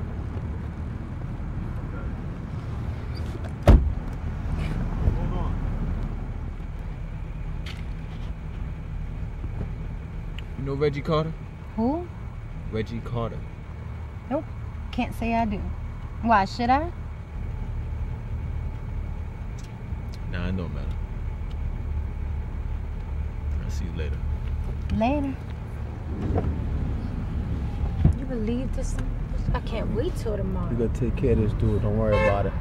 You know Reggie Carter? Who? Reggie Carter. Nope. Can't say I do. Why, should I? Nah, it don't matter. I'll see you later. Later. You believe this? I can't wait till tomorrow. You gotta take care of this dude. Don't worry about it.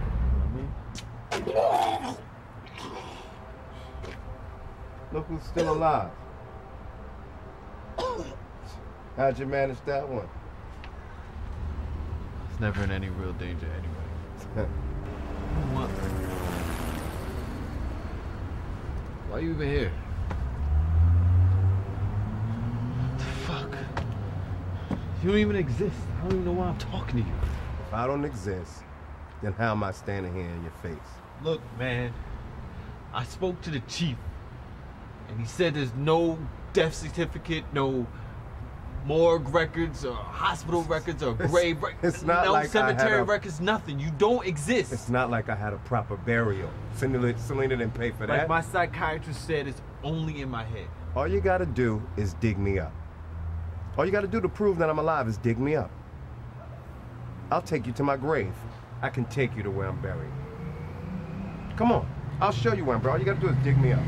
Look who's still alive. How'd you manage that one? It's never in any real danger anyway. what? <laughs> Why are you even here? What the fuck. You don't even exist. I don't even know why I'm talking to you. If I don't exist, then how am I standing here in your face? Look, man, I spoke to the chief, and he said there's no death certificate, no morgue records, or hospital records, or grave records. it's not no like cemetery a- records, nothing. You don't exist. It's not like I had a proper burial. Selena, Selena didn't pay for Like that. my psychiatrist said, it's only in my head. All you gotta do is dig me up. All you gotta do to prove that I'm alive is dig me up. I'll take you to my grave. I can take you to where I'm buried. Come on, I'll show you where I'm buried. All you gotta do is dig me up.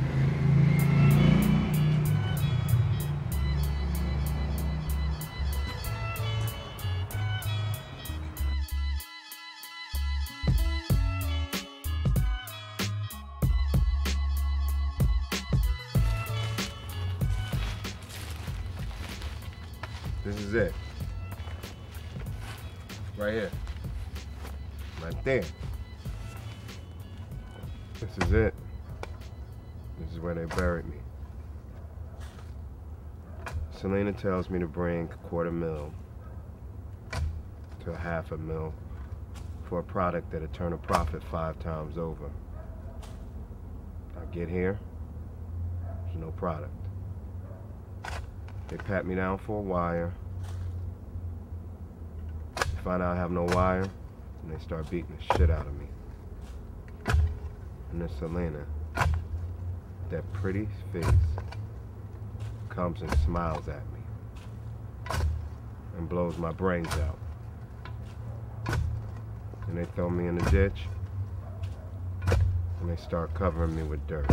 There. This is it. This is where they buried me. Selena tells me to bring a quarter mil to a half a mil for a product that'll turn a profit five times over. I get here, there's no product. They pat me down for a wire. Find out I have no wire, and they start beating the shit out of me. And then Selena, that pretty face, comes and smiles at me and blows my brains out. And they throw me in the ditch, and they start covering me with dirt.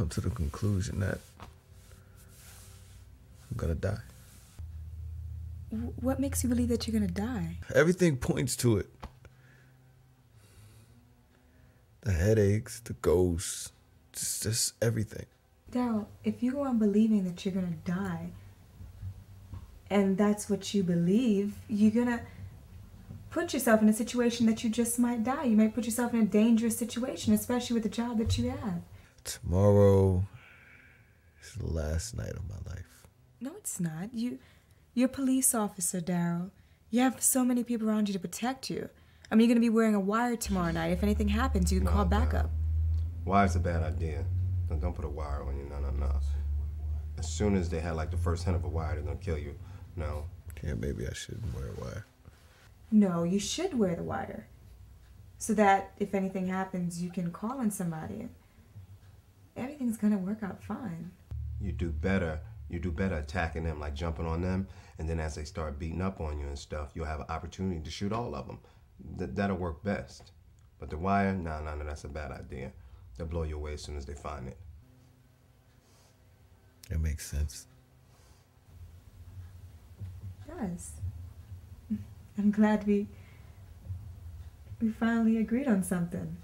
Come to the conclusion that I'm gonna die. What makes you believe that you're gonna die? Everything points to it. The headaches, the ghosts, just, just everything. Daryl, if you go on believing that you're gonna die, and that's what you believe, you're gonna put yourself in a situation that you just might die. You might put yourself in a dangerous situation, especially with the job that you have. Tomorrow is the last night of my life. No, it's not. You, you're a police officer, Daryl. You have so many people around you to protect you. I mean, you're gonna be wearing a wire tomorrow night. If anything happens, you can call backup. Wire's a bad idea. No, don't put a wire on you. No, no, no. As soon as they had like the first hint of a wire, they're gonna kill you. No. Yeah, maybe I shouldn't wear a wire. No, you should wear the wire, so that if anything happens, you can call on somebody. Everything's gonna work out fine. You do better. You do better attacking them, like jumping on them, and then as they start beating up on you and stuff, you'll have an opportunity to shoot all of them. Th- that'll work best. But the wire, no, no, no, that's a bad idea. They'll blow you away as soon as they find it. That makes sense. It does. <laughs> I'm glad we we finally agreed on something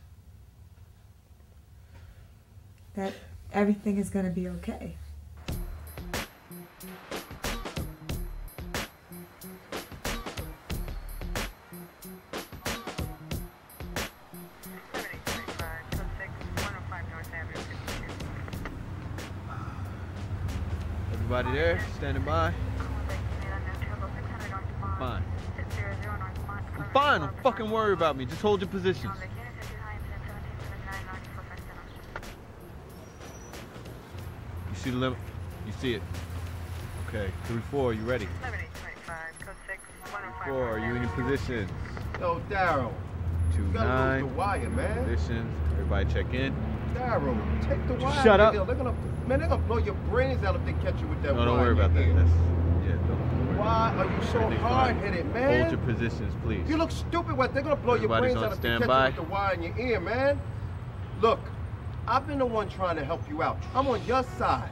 that everything is going to be okay. Everybody there, standing by. Fine. I'm fine, don't fucking worry about me. Just hold your positions. See the limit? You see it. Okay. 3-4, you ready? 4, are you in your positions? Yo, Daryl. Two You gotta nine. lose the wire, man. Positions. Everybody check in. Daryl, take the wire. Shut up. They're gonna, man, they're gonna blow your brains out if they catch you with that No, wire. No, don't worry about that. That's, yeah, don't. Why are you so hard-headed, man? Hold your positions, please. You look stupid. What? They're gonna blow Everybody's your brains out if they catch you with the wire in your ear, man. Look, I've been the one trying to help you out. I'm on your side.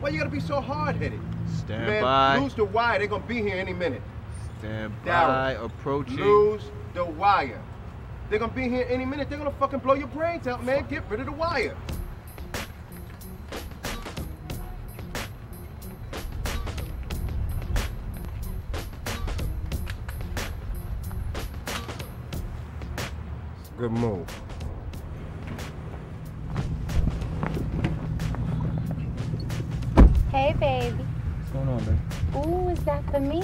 Why you gotta be so hard-headed? Stand man, by. lose the wire. They're gonna be here any minute. Stand by. Approaching. Lose the wire. They're gonna be here any minute. They're gonna fucking blow your brains out, man. Get rid of the wire. Good move. Ooh, for me?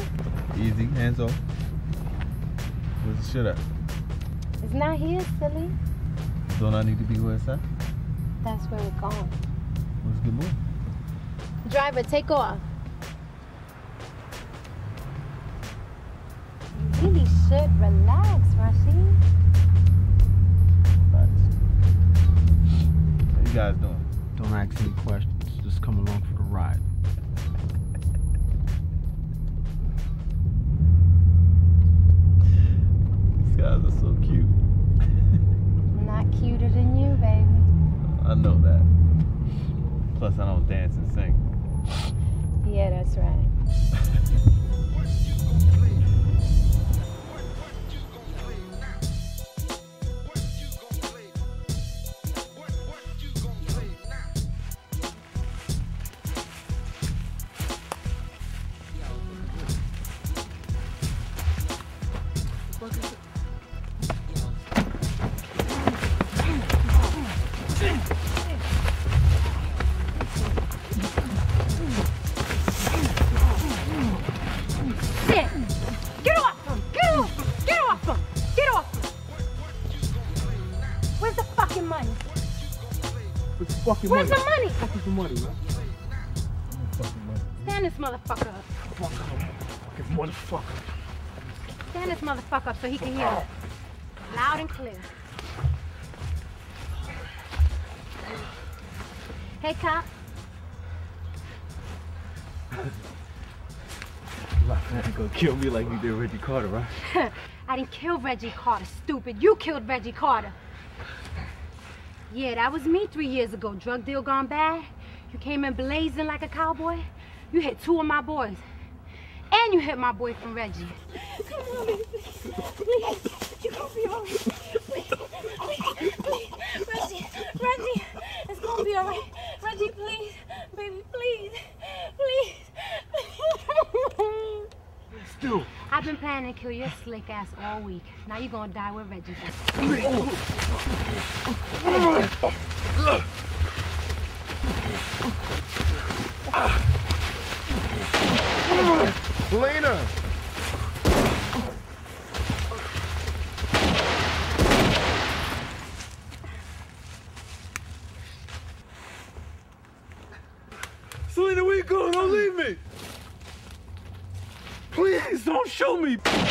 Easy. Hands off. Where's the shit at? It's not here, silly. Don't I need to be where it's at? That's where we're going. What's a good move? Driver, take off. You really should relax, Rashid. How you guys doing? Don't ask any questions. Just come along for the ride. Where's money? the money? Fuck is the money, man? Stand this motherfucker up. Fucking motherfucker. Stand this motherfucker up so he can hear us. Loud and clear. Hey, cop. <laughs> You gonna kill me like you did Reggie Carter, right? <laughs> I didn't kill Reggie Carter, stupid. You killed Reggie Carter. Yeah, that was me three years ago. Drug deal gone bad. You came in blazing like a cowboy. You hit two of my boys. And you hit my boyfriend Reggie. Come on, baby, please. Please. You gonna be all right. Please. Please. Please. Reggie. Reggie. It's gonna be all right. Reggie, please. Baby, please. Please. Still. I've been planning to kill your slick ass all week. Now you're gonna die with Reggie. Lena! Selena, where you going? Don't leave me. Please don't shoot me.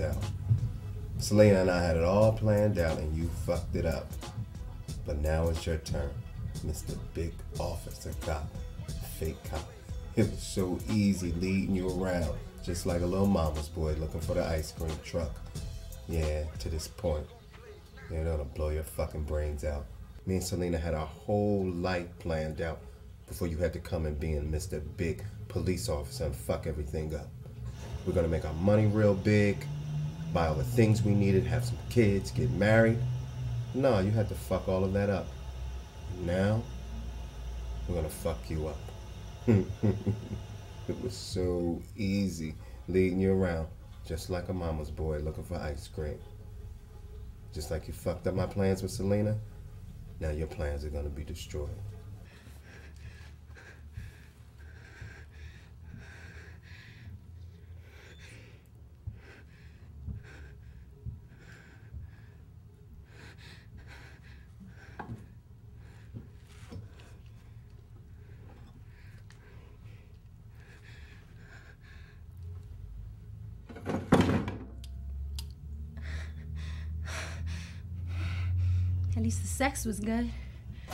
Out. Selena and I had it all planned out and you fucked it up. But now it's your turn, Mr. Big Officer Cop, fake cop. It was so easy leading you around, just like a little mama's boy looking for the ice cream truck. Yeah, to this point. You're gonna blow your fucking brains out. Me and Selena had our whole life planned out before you had to come and being Mr. Big Police Officer and fuck everything up. We're gonna make our money real big, buy all the things we needed, have some kids, get married. No, you had to fuck all of that up. Now, we're gonna fuck you up. <laughs> it was so easy leading you around, just like a mama's boy looking for ice cream. Just like you fucked up my plans with Selena, now your plans are gonna be destroyed. At least the sex was good.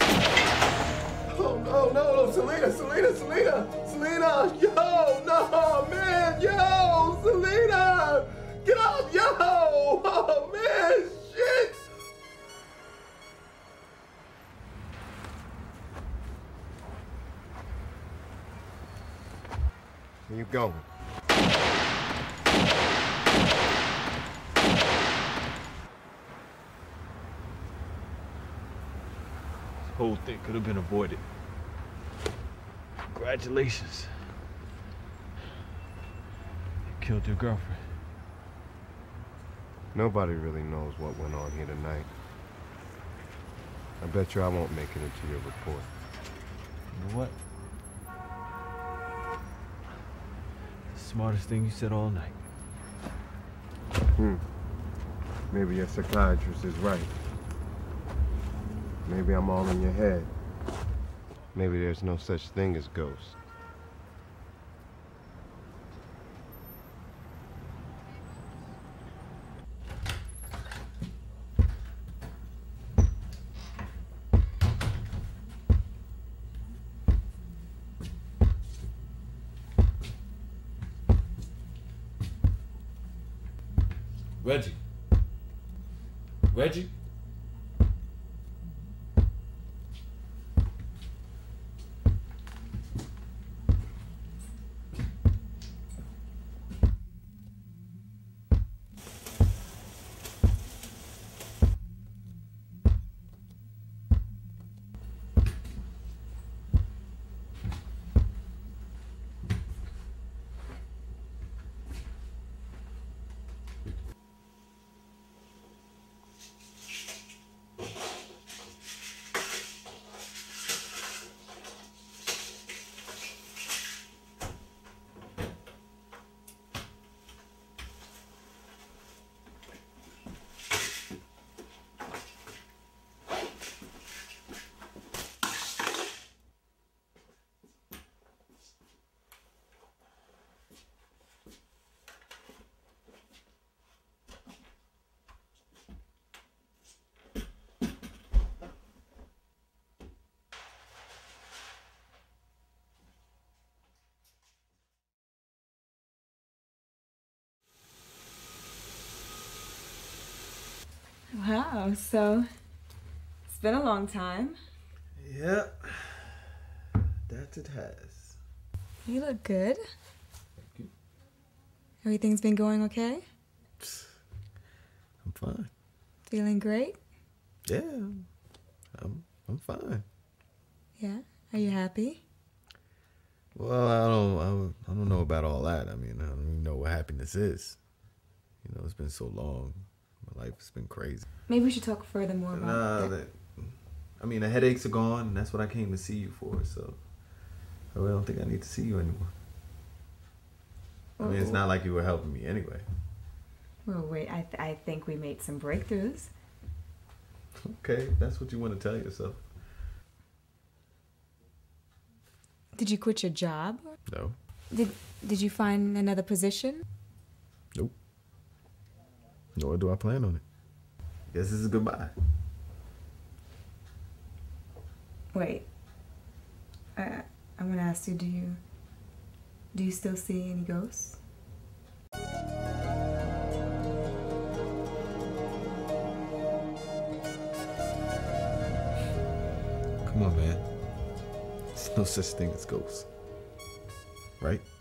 Oh no, no, no, Selena, Selena, Selena, Selena, yo, no, man, yo, Selena, get up, yo, oh man, shit. Where you going? Whole thing could have been avoided. Congratulations. You killed your girlfriend. Nobody really knows what went on here tonight. I bet you I won't make it into your report. You know what? The smartest thing you said all night. Hmm. Maybe your psychiatrist is right. Maybe I'm all in your head. Maybe there's no such thing as ghosts. Reggie. Reggie? So it's been a long time. Yep. That it has. You look good. Thank you. Everything's been going okay? I'm fine. Feeling great? Yeah. I'm I'm fine. Yeah. Are you happy? Well, I don't I, don't- I don't know about all that. I mean, I don't even know what happiness is. You know, it's been so long. My life has been crazy. Maybe we should talk further more about Nah, that. that, I mean, the headaches are gone, and that's what I came to see you for. So I really don't think I need to see you anymore. I mean, it's oh. not like you were helping me anyway. Well, wait, I, th- I think we made some breakthroughs. Okay, that's what you want to tell yourself. Did you quit your job? No. Did Did you find another position? Nope. Nor do I plan on it. Guess this is goodbye. Wait. I I want to ask you. Do you do you still see any ghosts? Come on, man. There's no such thing as ghosts. Right? Good.